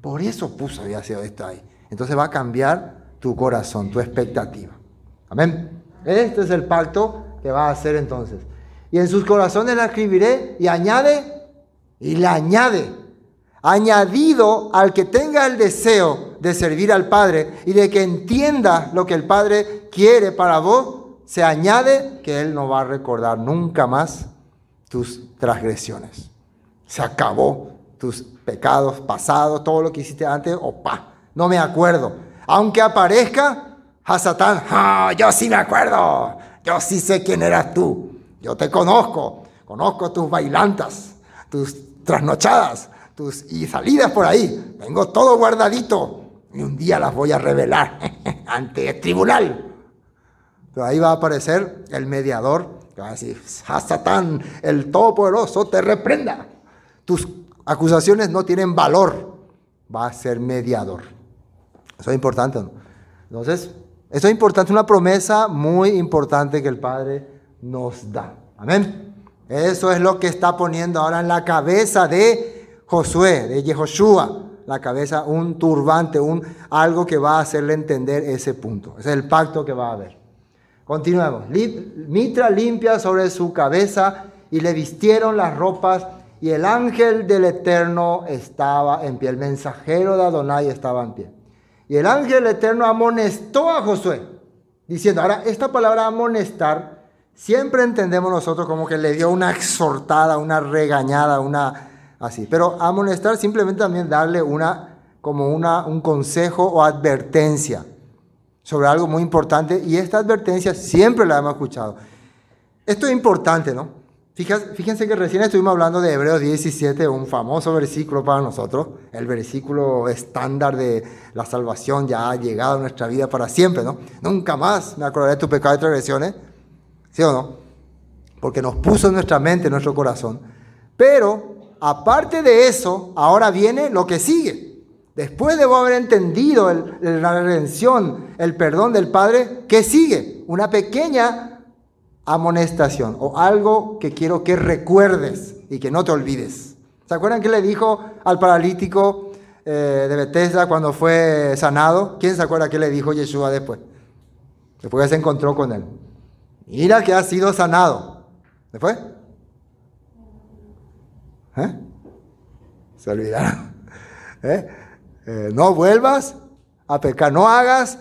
Por eso puso había sido esto ahí. Entonces va a cambiar tu corazón, tu expectativa. Amén. Este es el pacto que va a hacer entonces. Y en sus corazones la escribiré y añade, y le añade, añadido al que tenga el deseo de servir al Padre y de que entienda lo que el Padre quiere para vos, se añade que Él no va a recordar nunca más tus transgresiones. Se acabó tus pecados pasados, todo lo que hiciste antes, opa, no me acuerdo. Aunque aparezca a Satán, ah, yo sí me acuerdo, yo sí sé quién eras tú, yo te conozco, conozco tus bailantas, tus trasnochadas, tus y salidas por ahí, tengo todo guardadito y un día las voy a revelar ante el tribunal. Pero ahí va a aparecer el mediador que va a decir, a Satán, el Todopoderoso, te reprenda. Tus acusaciones no tienen valor, va a ser mediador. Eso es importante. Entonces, esto es importante, una promesa muy importante que el Padre nos da. Amén. Eso es lo que está poniendo ahora en la cabeza de Josué, de Yehoshua, la cabeza, un turbante, un, algo que va a hacerle entender ese punto. Ese es el pacto que va a haber. Continuemos. Mitra limpia sobre su cabeza y le vistieron las ropas y el ángel del Eterno estaba en pie. El mensajero de Adonai estaba en pie. Y el ángel eterno amonestó a Josué, diciendo, ahora esta palabra amonestar, siempre entendemos nosotros como que le dio una exhortada, una regañada, una así. Pero amonestar simplemente también darle una, como una, un consejo o advertencia sobre algo muy importante. Y esta advertencia siempre la hemos escuchado. Esto es importante, ¿no? Fíjense que recién estuvimos hablando de Hebreos 17, un famoso versículo para nosotros, el versículo estándar de la salvación ya ha llegado a nuestra vida para siempre, ¿no? Nunca más me acordaré de tu pecado y transgresiones, ¿sí o no? Porque nos puso en nuestra mente, en nuestro corazón. Pero, aparte de eso, ahora viene lo que sigue. Después de haber entendido la redención, el perdón del Padre, ¿qué sigue? Una pequeña amonestación o algo que quiero que recuerdes y que no te olvides. ¿Se acuerdan que le dijo al paralítico eh, de Bethesda cuando fue sanado? ¿Quién se acuerda qué le dijo Yeshua después? Después se encontró con él. Mira que ha sido sanado. ¿Después? ¿Eh? Se olvidaron. ¿Eh? no vuelvas a pecar, no hagas,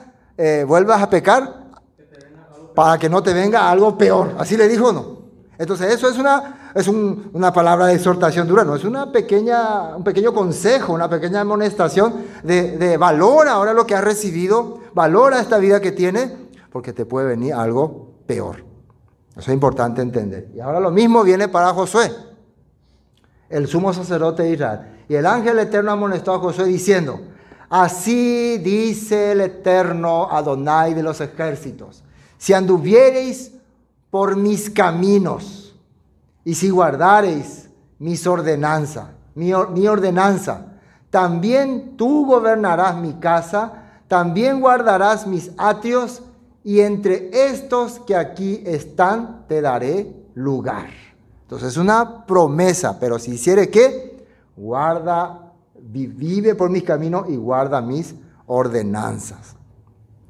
vuelvas a pecar para que no te venga algo peor. Así le dijo, ¿no? Entonces eso es una, es una palabra de exhortación dura, no es una pequeña, un pequeño consejo, una pequeña amonestación de, de valora ahora lo que has recibido, valora esta vida que tiene, porque te puede venir algo peor. Eso es importante entender. Y ahora lo mismo viene para Josué, el sumo sacerdote de Israel. Y el ángel eterno amonestó a Josué diciendo, así dice el eterno Adonai de los ejércitos si anduviereis por mis caminos y si guardareis mis ordenanzas, mi, mi ordenanza, también tú gobernarás mi casa, también guardarás mis atrios y entre estos que aquí están te daré lugar. Entonces es una promesa, pero si hiciere qué, guarda, vive por mis caminos y guarda mis ordenanzas.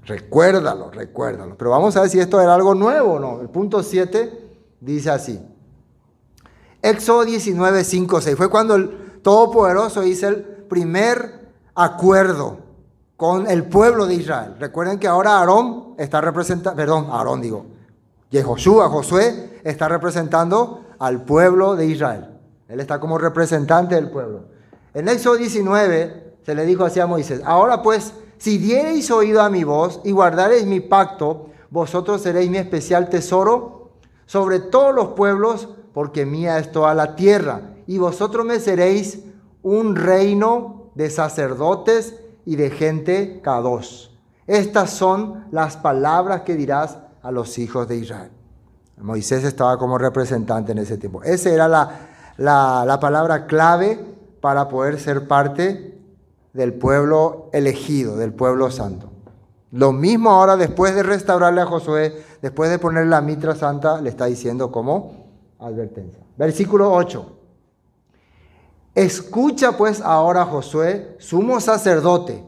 Recuérdalo, recuérdalo. Pero vamos a ver si esto era algo nuevo o no. El punto 7 dice así. Éxodo 19, 5, 6. Fue cuando el Todopoderoso hizo el primer acuerdo con el pueblo de Israel. Recuerden que ahora Aarón está representando, perdón, Aarón digo, Yehoshua, Josué, está representando al pueblo de Israel. Él está como representante del pueblo. En Éxodo 19 se le dijo así a Moisés, ahora pues si diereis oído a mi voz y guardareis mi pacto, vosotros seréis mi especial tesoro sobre todos los pueblos, porque mía es toda la tierra. Y vosotros me seréis un reino de sacerdotes y de gente dos. Estas son las palabras que dirás a los hijos de Israel. Moisés estaba como representante en ese tiempo. Esa era la, la, la palabra clave para poder ser parte del pueblo elegido, del pueblo santo. Lo mismo ahora después de restaurarle a Josué, después de ponerle la mitra santa, le está diciendo como advertencia. Versículo 8. Escucha pues ahora Josué, sumo sacerdote,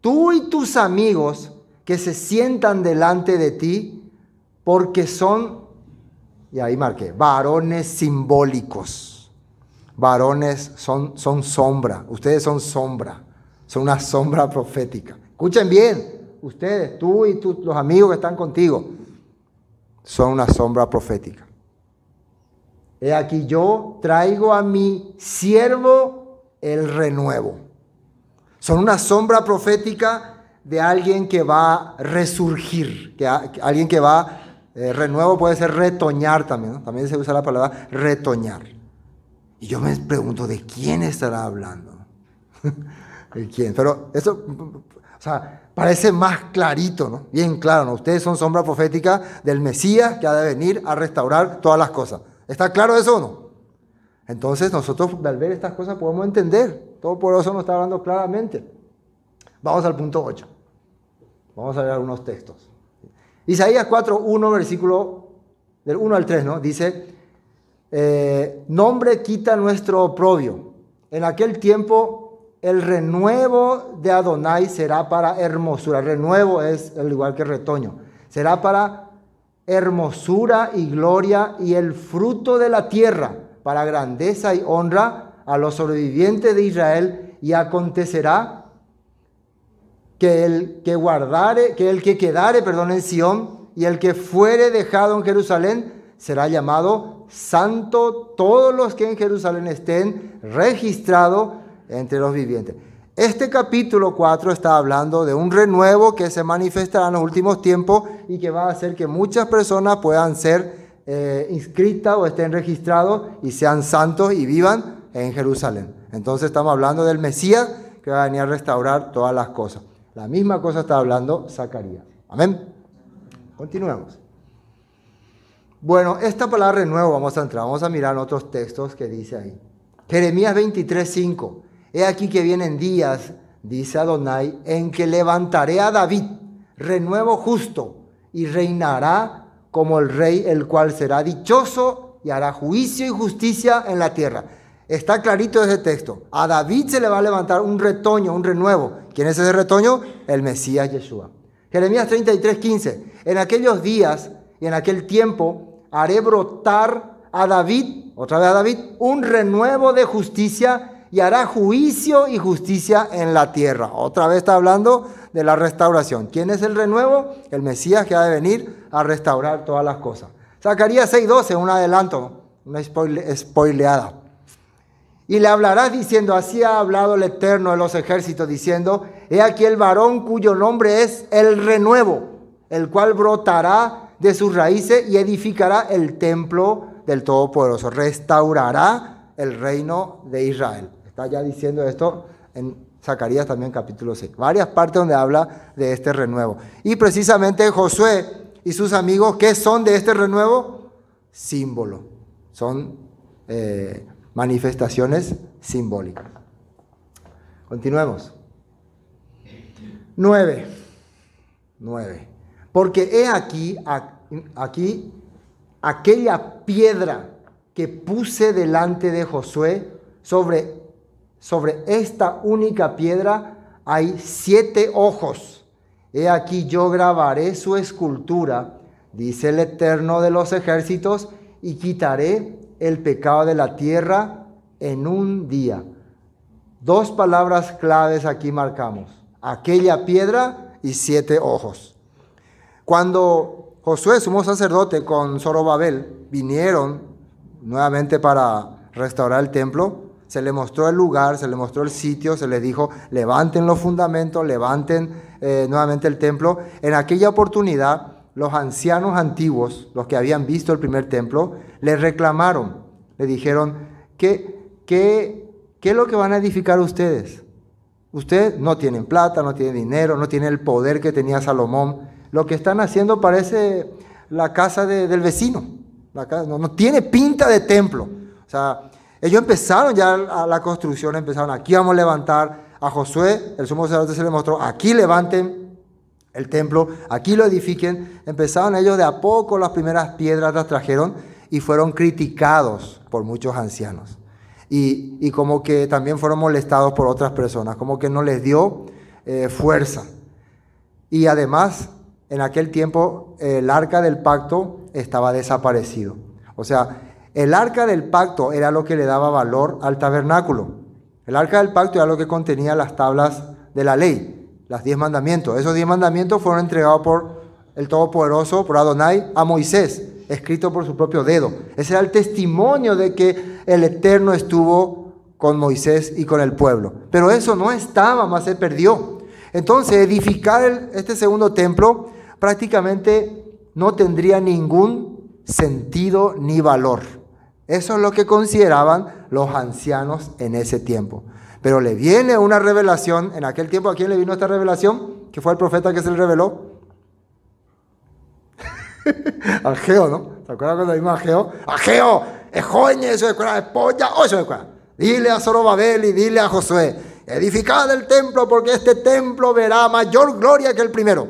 tú y tus amigos que se sientan delante de ti, porque son, y ahí marqué, varones simbólicos. Varones son, son sombra, ustedes son sombra son una sombra profética. Escuchen bien, ustedes, tú y los amigos que están contigo, son una sombra profética. He aquí yo traigo a mi siervo el renuevo. Son una sombra profética de alguien que va a resurgir, que, alguien que va, eh, renuevo puede ser retoñar también, también se usa la palabra retoñar. Y yo me pregunto, ¿de quién estará hablando? quién. Pero eso, o sea, parece más clarito, ¿no? Bien claro, ¿no? Ustedes son sombra profética del Mesías que ha de venir a restaurar todas las cosas. ¿Está claro eso o no? Entonces nosotros al ver estas cosas podemos entender. Todo por eso nos está hablando claramente. Vamos al punto 8. Vamos a ver algunos textos. Isaías 4, 1, versículo del 1 al 3, ¿no? Dice, eh, nombre quita nuestro oprobio. En aquel tiempo el renuevo de Adonai será para hermosura. Renuevo es el igual que retoño. Será para hermosura y gloria y el fruto de la tierra para grandeza y honra a los sobrevivientes de Israel y acontecerá que el que guardare, que el que quedare, perdón, en Sión y el que fuere dejado en Jerusalén será llamado santo todos los que en Jerusalén estén registrados entre los vivientes. Este capítulo 4 está hablando de un renuevo que se manifestará en los últimos tiempos y que va a hacer que muchas personas puedan ser eh, inscritas o estén registrados y sean santos y vivan en Jerusalén. Entonces estamos hablando del Mesías que va a venir a restaurar todas las cosas. La misma cosa está hablando Zacarías. Amén. Continuemos. Bueno, esta palabra renuevo vamos a entrar, vamos a mirar otros textos que dice ahí. Jeremías 23, 5. He aquí que vienen días, dice Adonai, en que levantaré a David, renuevo justo, y reinará como el rey, el cual será dichoso y hará juicio y justicia en la tierra. Está clarito ese texto. A David se le va a levantar un retoño, un renuevo. ¿Quién es ese retoño? El Mesías Yeshua. Jeremías 33, 15. En aquellos días y en aquel tiempo haré brotar a David, otra vez a David, un renuevo de justicia y hará juicio y justicia en la tierra. Otra vez está hablando de la restauración. ¿Quién es el renuevo? El Mesías que ha de venir a restaurar todas las cosas. Zacarías 6:12, un adelanto, una spoileada. Y le hablarás diciendo, así ha hablado el Eterno de los ejércitos, diciendo, he aquí el varón cuyo nombre es el renuevo, el cual brotará de sus raíces y edificará el templo del Todopoderoso, restaurará el reino de Israel. Está ya diciendo esto en Zacarías también capítulo 6. Varias partes donde habla de este renuevo. Y precisamente Josué y sus amigos, ¿qué son de este renuevo? Símbolo. Son eh, manifestaciones simbólicas. Continuemos. Nueve. Nueve. Porque he aquí, aquí, aquella piedra que puse delante de Josué, sobre, sobre esta única piedra hay siete ojos. He aquí yo grabaré su escultura, dice el Eterno de los ejércitos, y quitaré el pecado de la tierra en un día. Dos palabras claves aquí marcamos. Aquella piedra y siete ojos. Cuando Josué, sumo sacerdote, con Zorobabel vinieron nuevamente para restaurar el templo, se le mostró el lugar, se le mostró el sitio, se le dijo, levanten los fundamentos, levanten eh, nuevamente el templo. En aquella oportunidad, los ancianos antiguos, los que habían visto el primer templo, le reclamaron, le dijeron, ¿qué, qué, qué es lo que van a edificar ustedes? Ustedes no tienen plata, no tienen dinero, no tienen el poder que tenía Salomón. Lo que están haciendo parece la casa del vecino. La casa, no, no, tiene pinta de templo. O sea, ellos empezaron ya a la construcción, empezaron, aquí vamos a levantar. A Josué, el sumo sacerdote se le mostró, aquí levanten el templo, aquí lo edifiquen. Empezaron ellos de a poco, las primeras piedras las trajeron y fueron criticados por muchos ancianos. Y, como que también fueron molestados por otras personas, como que no les dio eh, fuerza. Y además, en aquel tiempo, el arca del pacto estaba desaparecido. O sea, el arca del pacto era lo que le daba valor al tabernáculo. El arca del pacto era lo que contenía las tablas de la ley los diez mandamientos. Esos diez mandamientos fueron entregados por el Todopoderoso, por Adonai, a Moisés, escrito por su propio dedo. Ese era el testimonio de que el Eterno estuvo con Moisés y con el pueblo. Pero eso no estaba, más se perdió. Entonces, edificar este segundo templo prácticamente no tendría ningún sentido ni valor. Eso es lo que consideraban los ancianos en ese tiempo. Pero le viene una revelación, en aquel tiempo a quién le vino esta revelación, que fue el profeta que se le reveló. Ageo, ¿no? ¿Se acuerdan cuando vimos a Ageo? Ageo, es joven eso de es polla, o eso de Dile a Zorobabel y dile a Josué, edificad el templo porque este templo verá mayor gloria que el primero.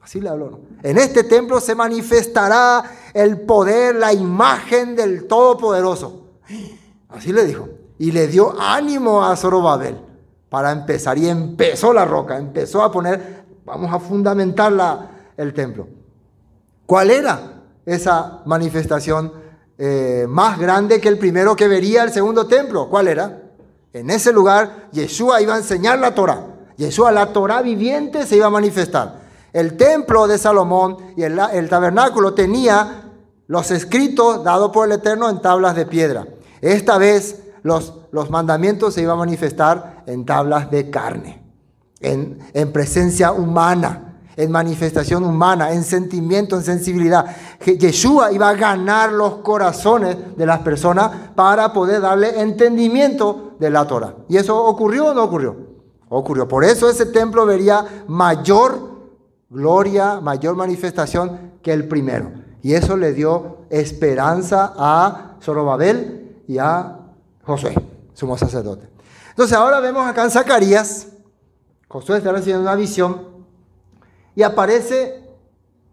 Así le habló. En este templo se manifestará el poder, la imagen del Todopoderoso. Así le dijo. Y le dio ánimo a Zorobabel para empezar. Y empezó la roca, empezó a poner, vamos a fundamentar el templo. ¿Cuál era esa manifestación eh, más grande que el primero que vería el segundo templo? ¿Cuál era? En ese lugar, Yeshua iba a enseñar la Torah. Yeshua, la Torah viviente, se iba a manifestar. El templo de Salomón y el, tabernáculo tenía los escritos dados por el Eterno en tablas de piedra. Esta vez los, los mandamientos se iban a manifestar en tablas de carne, en, en presencia humana, en manifestación humana, en sentimiento, en sensibilidad. Yeshua iba a ganar los corazones de las personas para poder darle entendimiento de la Torah. ¿Y eso ocurrió o no ocurrió? Ocurrió. Por eso ese templo vería mayor gloria, mayor manifestación que el primero. Y eso le dio esperanza a Zorobabel y a Josué, sumo sacerdote. Entonces ahora vemos acá en Zacarías, Josué está recibiendo una visión y aparece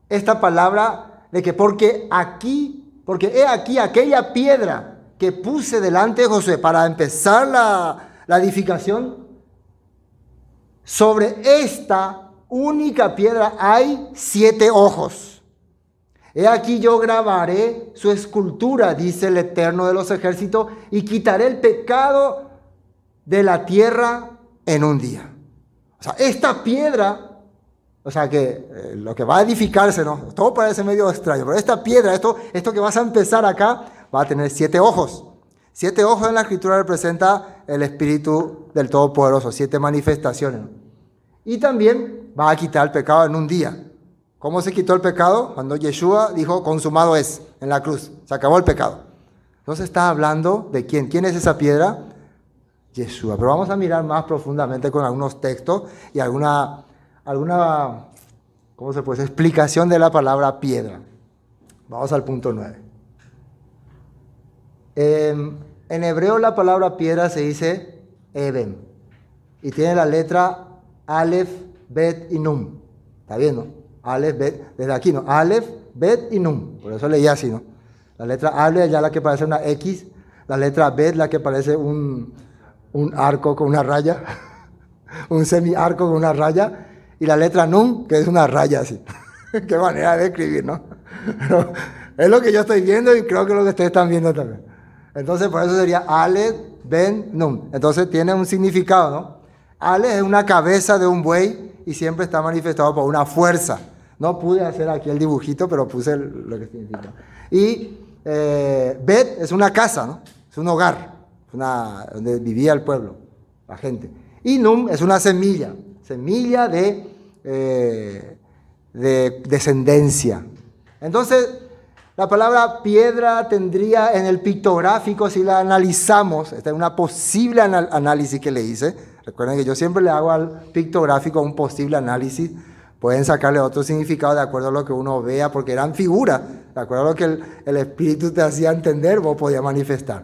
esta palabra de que porque aquí, porque he aquí aquella piedra que puse delante de Josué para empezar la, la edificación, sobre esta única piedra hay siete ojos. He aquí yo grabaré su escultura, dice el Eterno de los ejércitos, y quitaré el pecado de la tierra en un día. O sea, esta piedra, o sea, que eh, lo que va a edificarse, ¿no? Todo parece medio extraño, pero esta piedra, esto, esto que vas a empezar acá, va a tener siete ojos. Siete ojos en la escritura representa el Espíritu del Todopoderoso, siete manifestaciones. Y también va a quitar el pecado en un día. ¿Cómo se quitó el pecado? Cuando Yeshua dijo, consumado es, en la cruz. Se acabó el pecado. Entonces está hablando de quién. ¿Quién es esa piedra? Yeshua. Pero vamos a mirar más profundamente con algunos textos y alguna, alguna ¿cómo se puede Explicación de la palabra piedra. Vamos al punto 9. En, en hebreo la palabra piedra se dice Eben y tiene la letra Aleph, Bet y Num. ¿Está bien, no? Aleph, Bet, desde aquí, ¿no? Aleph, Bet y Num. Por eso leí así, ¿no? La letra Aleph es ya la que parece una X, la letra Bet la que parece un, un arco con una raya, un semi-arco con una raya, y la letra Num, que es una raya así. Qué manera de escribir, ¿no? es lo que yo estoy viendo y creo que es lo que ustedes están viendo también. Entonces, por eso sería Aleph, Ben, Num. Entonces, tiene un significado, ¿no? Ale es una cabeza de un buey y siempre está manifestado por una fuerza. No pude hacer aquí el dibujito, pero puse lo que significa. Y eh, Bet es una casa, es un hogar, una, donde vivía el pueblo, la gente. Y Num es una semilla, semilla de, eh, de descendencia. Entonces, la palabra piedra tendría en el pictográfico, si la analizamos, esta es una posible análisis que le hice, Recuerden que yo siempre le hago al pictográfico un posible análisis. Pueden sacarle otro significado de acuerdo a lo que uno vea, porque eran figuras. De acuerdo a lo que el, espíritu te hacía entender, vos podías manifestar.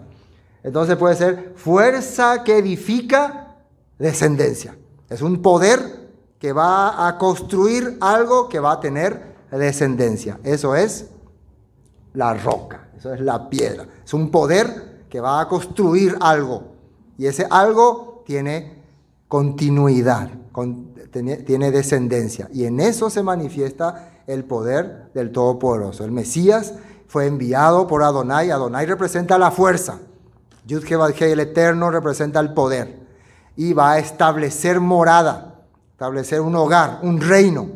Entonces puede ser fuerza que edifica descendencia. Es un poder que va a construir algo que va a tener descendencia. Eso es la roca, eso es la piedra. Es un poder que va a construir algo. Y ese algo tiene continuidad, tiene, descendencia. Y en eso se manifiesta el poder del Todopoderoso. El Mesías fue enviado por Adonai. Adonai representa la fuerza. Yud el Eterno, representa el poder. Y va a establecer morada, establecer un hogar, un reino.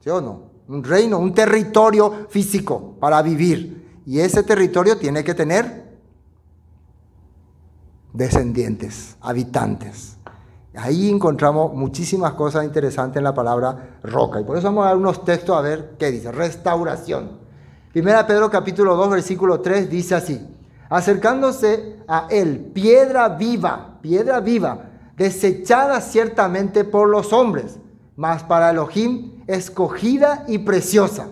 ¿Sí o no? Un reino, un territorio físico para vivir. Y ese territorio tiene que tener descendientes, habitantes. Ahí encontramos muchísimas cosas interesantes en la palabra roca. Y por eso vamos a dar unos textos a ver qué dice. Restauración. Primera Pedro capítulo 2 versículo 3 dice así. Acercándose a él, piedra viva, piedra viva, desechada ciertamente por los hombres, mas para Elohim escogida y preciosa.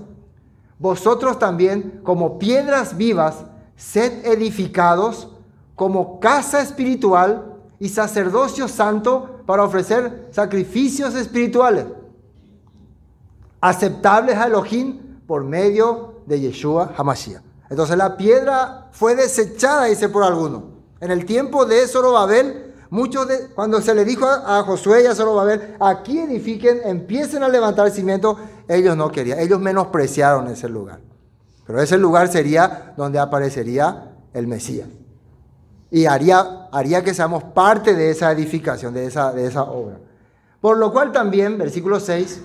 Vosotros también, como piedras vivas, sed edificados como casa espiritual y sacerdocio santo para ofrecer sacrificios espirituales aceptables a Elohim por medio de Yeshua Hamashiach. Entonces la piedra fue desechada, dice por alguno. En el tiempo de Zorobabel, muchos de, cuando se le dijo a, Josué y a Zorobabel, aquí edifiquen, empiecen a levantar el cimiento, ellos no querían, ellos menospreciaron ese lugar. Pero ese lugar sería donde aparecería el Mesías. Y haría, haría que seamos parte de esa edificación, de esa, de esa obra. Por lo cual también, versículo 6,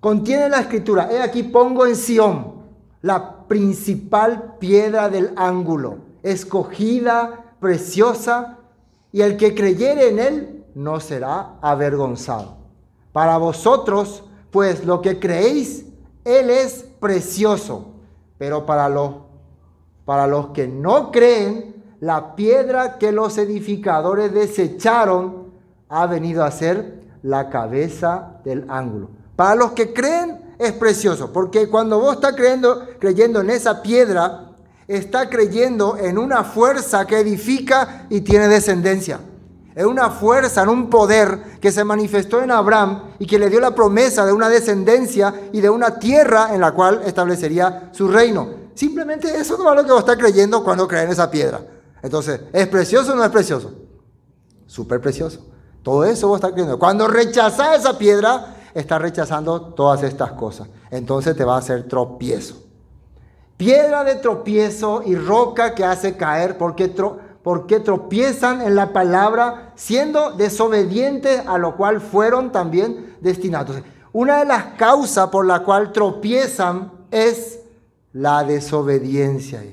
contiene la escritura, he aquí pongo en Sión la principal piedra del ángulo, escogida, preciosa, y el que creyere en él no será avergonzado. Para vosotros, pues lo que creéis, él es precioso, pero para para los que no creen, la piedra que los edificadores desecharon ha venido a ser la cabeza del ángulo. Para los que creen es precioso, porque cuando vos estás creyendo, creyendo en esa piedra, está creyendo en una fuerza que edifica y tiene descendencia. En una fuerza, en un poder que se manifestó en Abraham y que le dio la promesa de una descendencia y de una tierra en la cual establecería su reino. Simplemente eso es lo que vos estás creyendo cuando crees en esa piedra. Entonces, ¿es precioso o no es precioso? Súper precioso. Todo eso vos estás creyendo. Cuando rechazás esa piedra, está rechazando todas estas cosas. Entonces te va a hacer tropiezo. Piedra de tropiezo y roca que hace caer porque, porque tropiezan en la palabra siendo desobedientes a lo cual fueron también destinados. Una de las causas por la cual tropiezan es la desobediencia.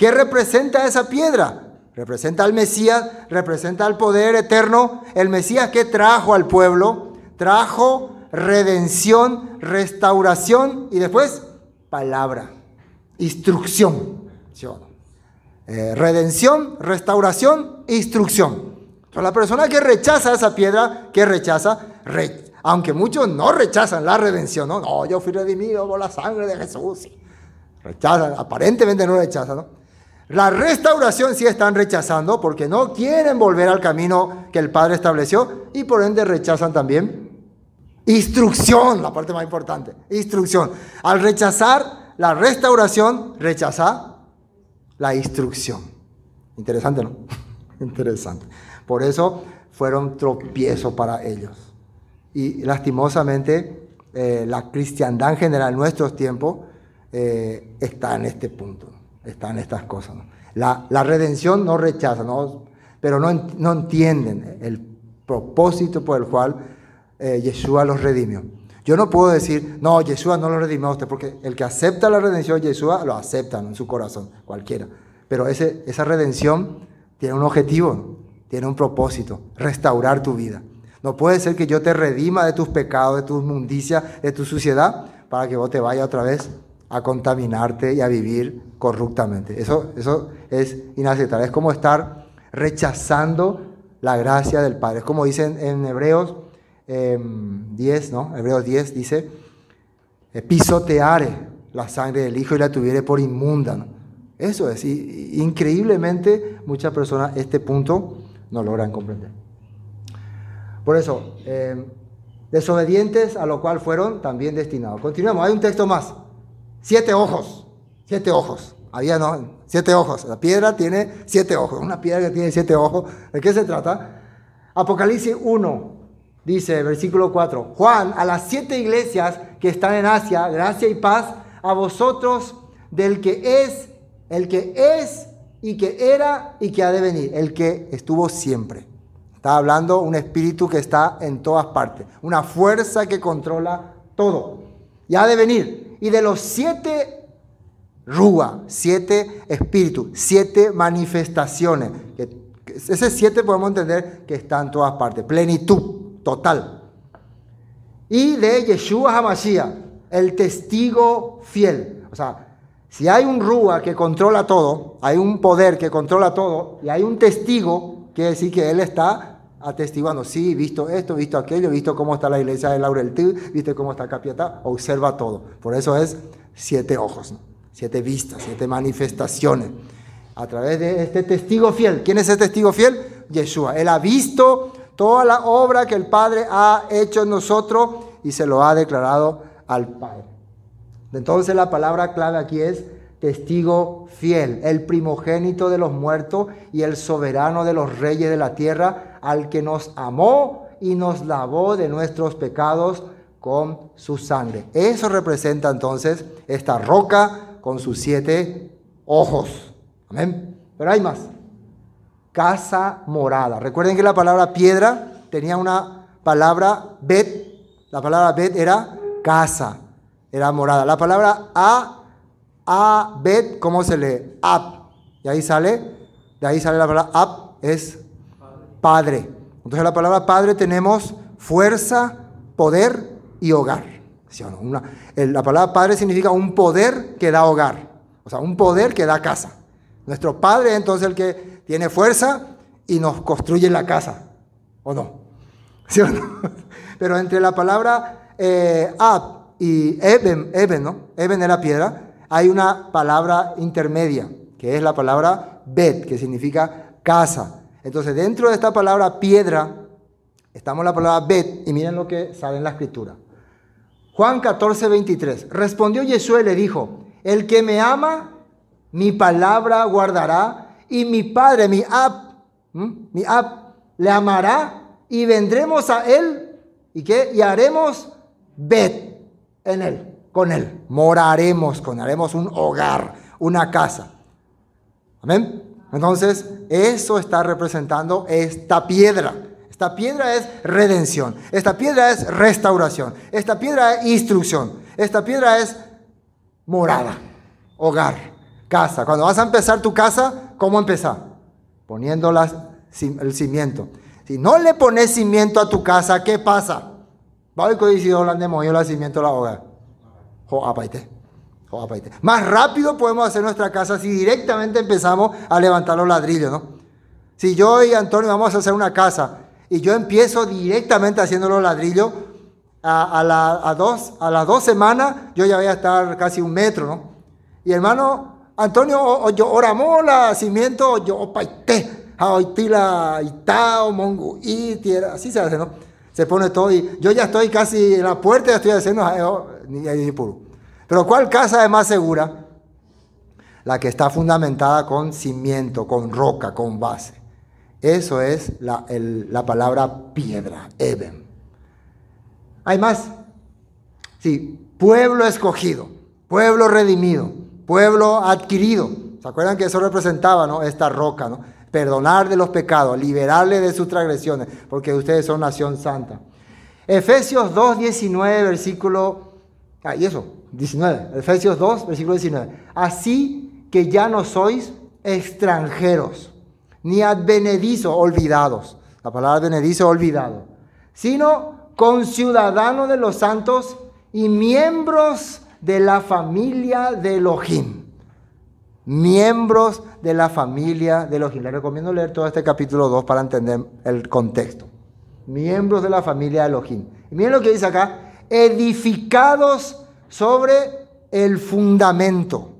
¿Qué representa esa piedra? Representa al Mesías, representa al poder eterno. El Mesías que trajo al pueblo, trajo redención, restauración y después palabra, instrucción. Eh, redención, restauración, instrucción. Entonces, la persona que rechaza esa piedra, que rechaza, aunque muchos no rechazan la redención, ¿no? No, yo fui redimido por la sangre de Jesús. Rechazan, aparentemente no rechazan, ¿no? La restauración sí están rechazando porque no quieren volver al camino que el Padre estableció y por ende rechazan también Instrucción, la parte más importante. Instrucción. Al rechazar la restauración, rechaza la instrucción. Interesante, ¿no? Interesante. Por eso fueron tropiezos para ellos. Y lastimosamente, eh, la cristiandad en general en nuestros tiempos eh, está en este punto, está en estas cosas. La, redención no rechaza, ¿no? pero no, no entienden el propósito por el cual eh, Yeshua los redimió. Yo no puedo decir, no, Yeshua no lo redimió a usted, porque el que acepta la redención de Yeshua lo acepta en su corazón, cualquiera. Pero ese, esa redención tiene un objetivo, tiene un propósito, restaurar tu vida. No puede ser que yo te redima de tus pecados, de tu inmundicia, de tu suciedad, para que vos te vayas otra vez a contaminarte y a vivir corruptamente. Eso, eso es inaceptable. Es como estar rechazando la gracia del Padre. Es como dicen en Hebreos 10, em, ¿no? Hebreos 10 dice, eh, pisoteare la sangre del Hijo y la tuviere por inmunda. Eso es, y, increíblemente muchas personas este punto no logran comprender. Por eso, em, desobedientes a lo cual fueron también destinados. Continuamos, hay un texto más. Siete ojos, siete ojos. Había, ¿no? Siete ojos. La piedra tiene siete ojos. Una piedra que tiene siete ojos. ¿De qué se trata? Apocalipsis 1, Dice, versículo 4, Juan, a las siete iglesias que están en Asia, gracia y paz a vosotros del que es, el que es y que era y que ha de venir, el que estuvo siempre. Está hablando un espíritu que está en todas partes, una fuerza que controla todo. Y ha de venir. Y de los siete rúa, siete espíritus, siete manifestaciones. Ese siete podemos entender que está en todas partes. Plenitud total. Y de Yeshua Hamashiach, el testigo fiel. O sea, si hay un Rúa que controla todo, hay un poder que controla todo, y hay un testigo, quiere decir que él está atestiguando, sí, visto esto, visto aquello, visto cómo está la iglesia de Laurel viste cómo está Capiatá, observa todo. Por eso es siete ojos. siete vistas, siete manifestaciones. A través de este testigo fiel. ¿Quién es el testigo fiel? Yeshua. Él ha visto toda la obra que el Padre ha hecho en nosotros y se lo ha declarado al Padre. Entonces la palabra clave aquí es testigo fiel, el primogénito de los muertos y el soberano de los reyes de la tierra, al que nos amó y nos lavó de nuestros pecados con su sangre. Eso representa entonces esta roca con sus siete ojos. Amén. Pero hay más. Casa morada. Recuerden que la palabra piedra tenía una palabra bet. La palabra bet era casa, era morada. La palabra a a, bet, ¿cómo se lee? Ab. Y ahí sale, de ahí sale la palabra ab, es padre. Entonces la palabra padre tenemos fuerza, poder y hogar. la palabra padre significa un poder que da hogar. O sea, un poder que da casa. Nuestro padre es entonces el que tiene fuerza y nos construye la casa. ¿O no? ¿Sí o no? Pero entre la palabra eh, ab y eben, eben, ¿no? Eben es la piedra hay una palabra intermedia, que es la palabra bet, que significa casa. Entonces, dentro de esta palabra piedra, estamos la palabra bet, y miren lo que sale en la escritura. Juan 14, 23. Respondió Jesús y le dijo, el que me ama, mi palabra guardará, y mi Padre, mi Ab, mi Ab, le amará, y vendremos a él, ¿y qué? Y haremos bet en él con Él. Moraremos con. Haremos un hogar, una casa. Amén. Entonces, eso está representando esta piedra. Esta piedra es redención. Esta piedra es restauración. Esta piedra es instrucción. Esta piedra es morada, hogar, casa. Cuando vas a empezar tu casa, ¿cómo empezar? Poniendo el cimiento. Si no le pones cimiento a tu casa, ¿qué pasa? Va a coincidir la cimiento la hogar. Más rápido podemos hacer nuestra casa si directamente empezamos a levantar los ladrillos, ¿no? Si yo y Antonio vamos a hacer una casa y yo empiezo directamente haciendo los ladrillos, a, las dos semanas yo ya voy a estar casi un metro, ¿no? Y hermano Antonio, yo oramos la cimiento, yo paité, la itao, mongo, y tierra, así se hace, ¿no? Se pone todo y yo ya estoy casi en la puerta, ya estoy haciendo pero ¿cuál casa es más segura? La que está fundamentada con cimiento, con roca, con base. Eso es la, la palabra piedra, Eben. Hay más. Sí, pueblo escogido, pueblo redimido, pueblo adquirido. ¿Se acuerdan que eso representaba ¿no? esta roca? ¿no? Perdonar de los pecados, liberarle de sus transgresiones, porque ustedes son nación santa. Efesios 2, 19, versículo Ah, y eso, 19, Efesios 2, versículo 19. Así que ya no sois extranjeros, ni advenedizos, olvidados. La palabra advenedizo, olvidado. Sino conciudadanos de los santos y miembros de la familia de Elohim. Miembros de la familia de Elohim. Les recomiendo leer todo este capítulo 2 para entender el contexto. Miembros de la familia de Elohim. Miren lo que dice acá edificados sobre el fundamento.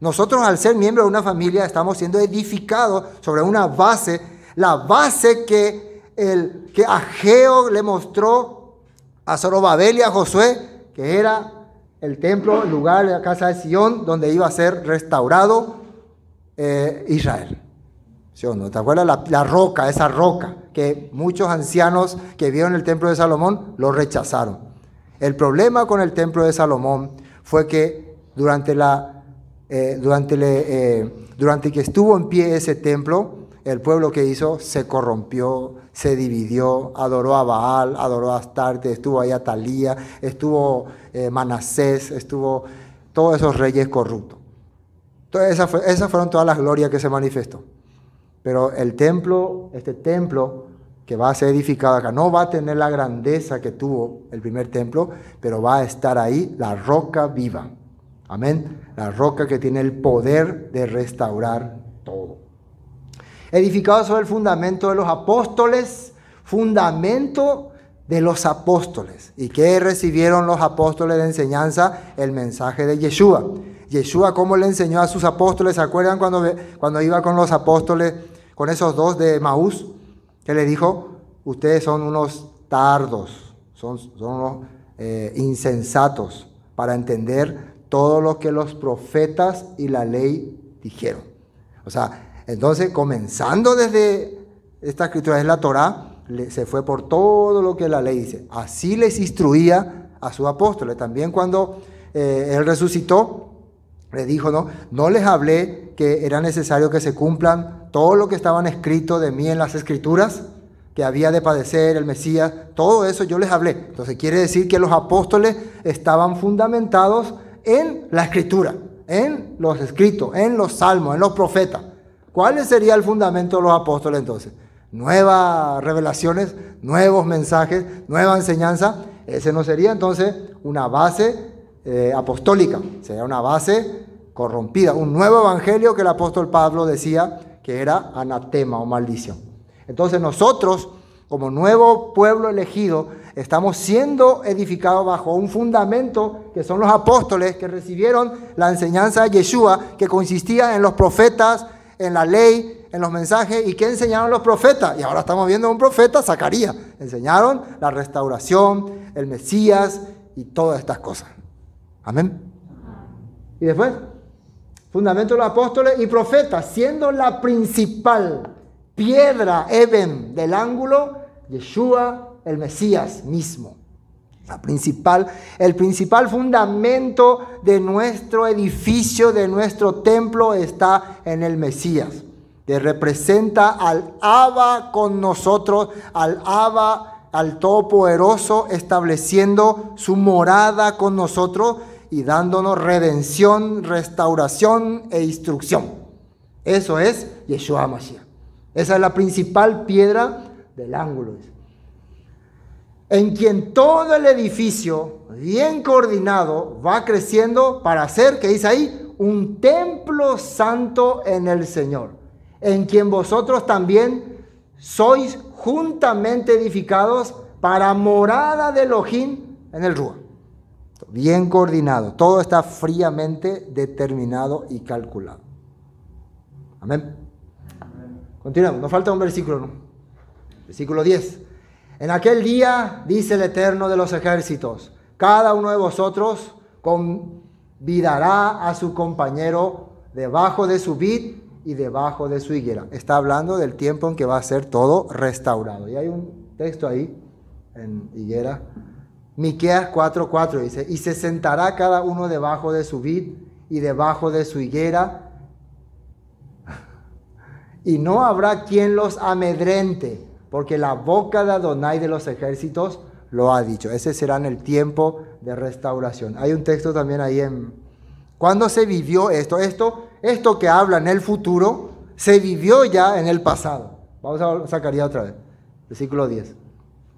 Nosotros al ser miembros de una familia estamos siendo edificados sobre una base, la base que, el, que Ageo le mostró a Zorobabel y a Josué, que era el templo, el lugar la casa de Sion, donde iba a ser restaurado eh, Israel. ¿Sí no? ¿Te acuerdas? La, la, roca, esa roca, que muchos ancianos que vieron el templo de Salomón lo rechazaron. El problema con el templo de Salomón fue que durante, la, eh, durante, eh, durante que estuvo en pie ese templo, el pueblo que hizo se corrompió, se dividió, adoró a Baal, adoró a Astarte, estuvo ahí Atalía, estuvo eh, Manasés, estuvo todos esos reyes corruptos. Entonces, esas, esas fueron todas las glorias que se manifestó. Pero el templo, este templo, que va a ser edificado acá. No va a tener la grandeza que tuvo el primer templo, pero va a estar ahí la roca viva. Amén. La roca que tiene el poder de restaurar todo. Edificado sobre el fundamento de los apóstoles, fundamento de los apóstoles. ¿Y qué recibieron los apóstoles de enseñanza? El mensaje de Yeshua. Yeshua cómo le enseñó a sus apóstoles. ¿Se acuerdan cuando, cuando iba con los apóstoles, con esos dos de Maús? Que le dijo, ustedes son unos tardos, son, son unos eh, insensatos para entender todo lo que los profetas y la ley dijeron. O sea, entonces comenzando desde esta escritura, es la Torah, se fue por todo lo que la ley dice. Así les instruía a sus apóstoles. También cuando eh, él resucitó, le dijo, no, no les hablé que era necesario que se cumplan todo lo que estaban escrito de mí en las escrituras, que había de padecer el Mesías, todo eso yo les hablé. Entonces quiere decir que los apóstoles estaban fundamentados en la escritura, en los escritos, en los salmos, en los profetas. ¿Cuál sería el fundamento de los apóstoles entonces? Nuevas revelaciones, nuevos mensajes, nueva enseñanza. Ese no sería entonces una base eh, apostólica, sería una base corrompida, un nuevo evangelio que el apóstol Pablo decía que era anatema o maldición. Entonces nosotros, como nuevo pueblo elegido, estamos siendo edificados bajo un fundamento que son los apóstoles que recibieron la enseñanza de Yeshua, que consistía en los profetas, en la ley, en los mensajes. ¿Y qué enseñaron los profetas? Y ahora estamos viendo un profeta, Zacarías. Enseñaron la restauración, el Mesías y todas estas cosas. Amén. Y después, fundamento de los apóstoles y profetas, siendo la principal piedra, Eben, del ángulo, Yeshua, el Mesías mismo. La principal, el principal fundamento de nuestro edificio, de nuestro templo, está en el Mesías, que representa al Abba con nosotros, al Abba, al Todopoderoso, estableciendo su morada con nosotros y dándonos redención, restauración e instrucción. Eso es Yeshua Mashiach. Esa es la principal piedra del ángulo. En quien todo el edificio, bien coordinado, va creciendo para ser, que dice ahí, un templo santo en el Señor. En quien vosotros también sois juntamente edificados para morada de Elohim en el Rúa bien coordinado, todo está fríamente determinado y calculado. Amén. Continuamos, nos falta un versículo, ¿no? Versículo 10. En aquel día, dice el Eterno de los ejércitos, cada uno de vosotros convidará a su compañero debajo de su vid y debajo de su higuera. Está hablando del tiempo en que va a ser todo restaurado. Y hay un texto ahí en higuera Miqueas 4:4 dice, y se sentará cada uno debajo de su vid y debajo de su higuera, y no habrá quien los amedrente, porque la boca de Adonai de los ejércitos lo ha dicho. Ese será en el tiempo de restauración. Hay un texto también ahí en... ¿Cuándo se vivió esto? Esto, esto que habla en el futuro, se vivió ya en el pasado. Vamos a sacar ya otra vez. Versículo 10.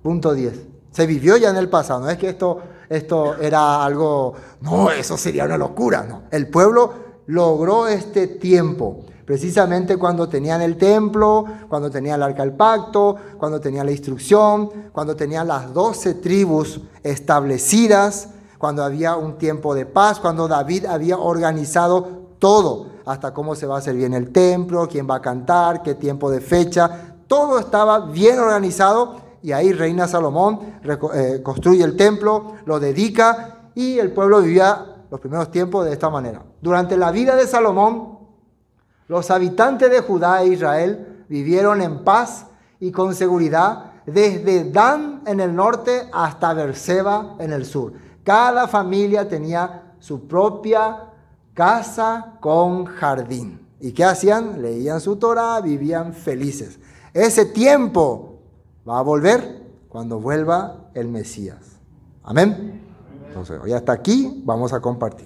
Punto 10. Se vivió ya en el pasado, no es que esto, esto era algo, no, eso sería una locura, no. El pueblo logró este tiempo, precisamente cuando tenían el templo, cuando tenían el arca del pacto, cuando tenían la instrucción, cuando tenían las doce tribus establecidas, cuando había un tiempo de paz, cuando David había organizado todo, hasta cómo se va a hacer bien el templo, quién va a cantar, qué tiempo de fecha, todo estaba bien organizado y ahí reina Salomón, eh, construye el templo, lo dedica y el pueblo vivía los primeros tiempos de esta manera. Durante la vida de Salomón, los habitantes de Judá e Israel vivieron en paz y con seguridad desde Dan en el norte hasta Berseba en el sur. Cada familia tenía su propia casa con jardín. ¿Y qué hacían? Leían su Torah, vivían felices. Ese tiempo va a volver cuando vuelva el Mesías. Amén. Entonces, hoy hasta aquí vamos a compartir.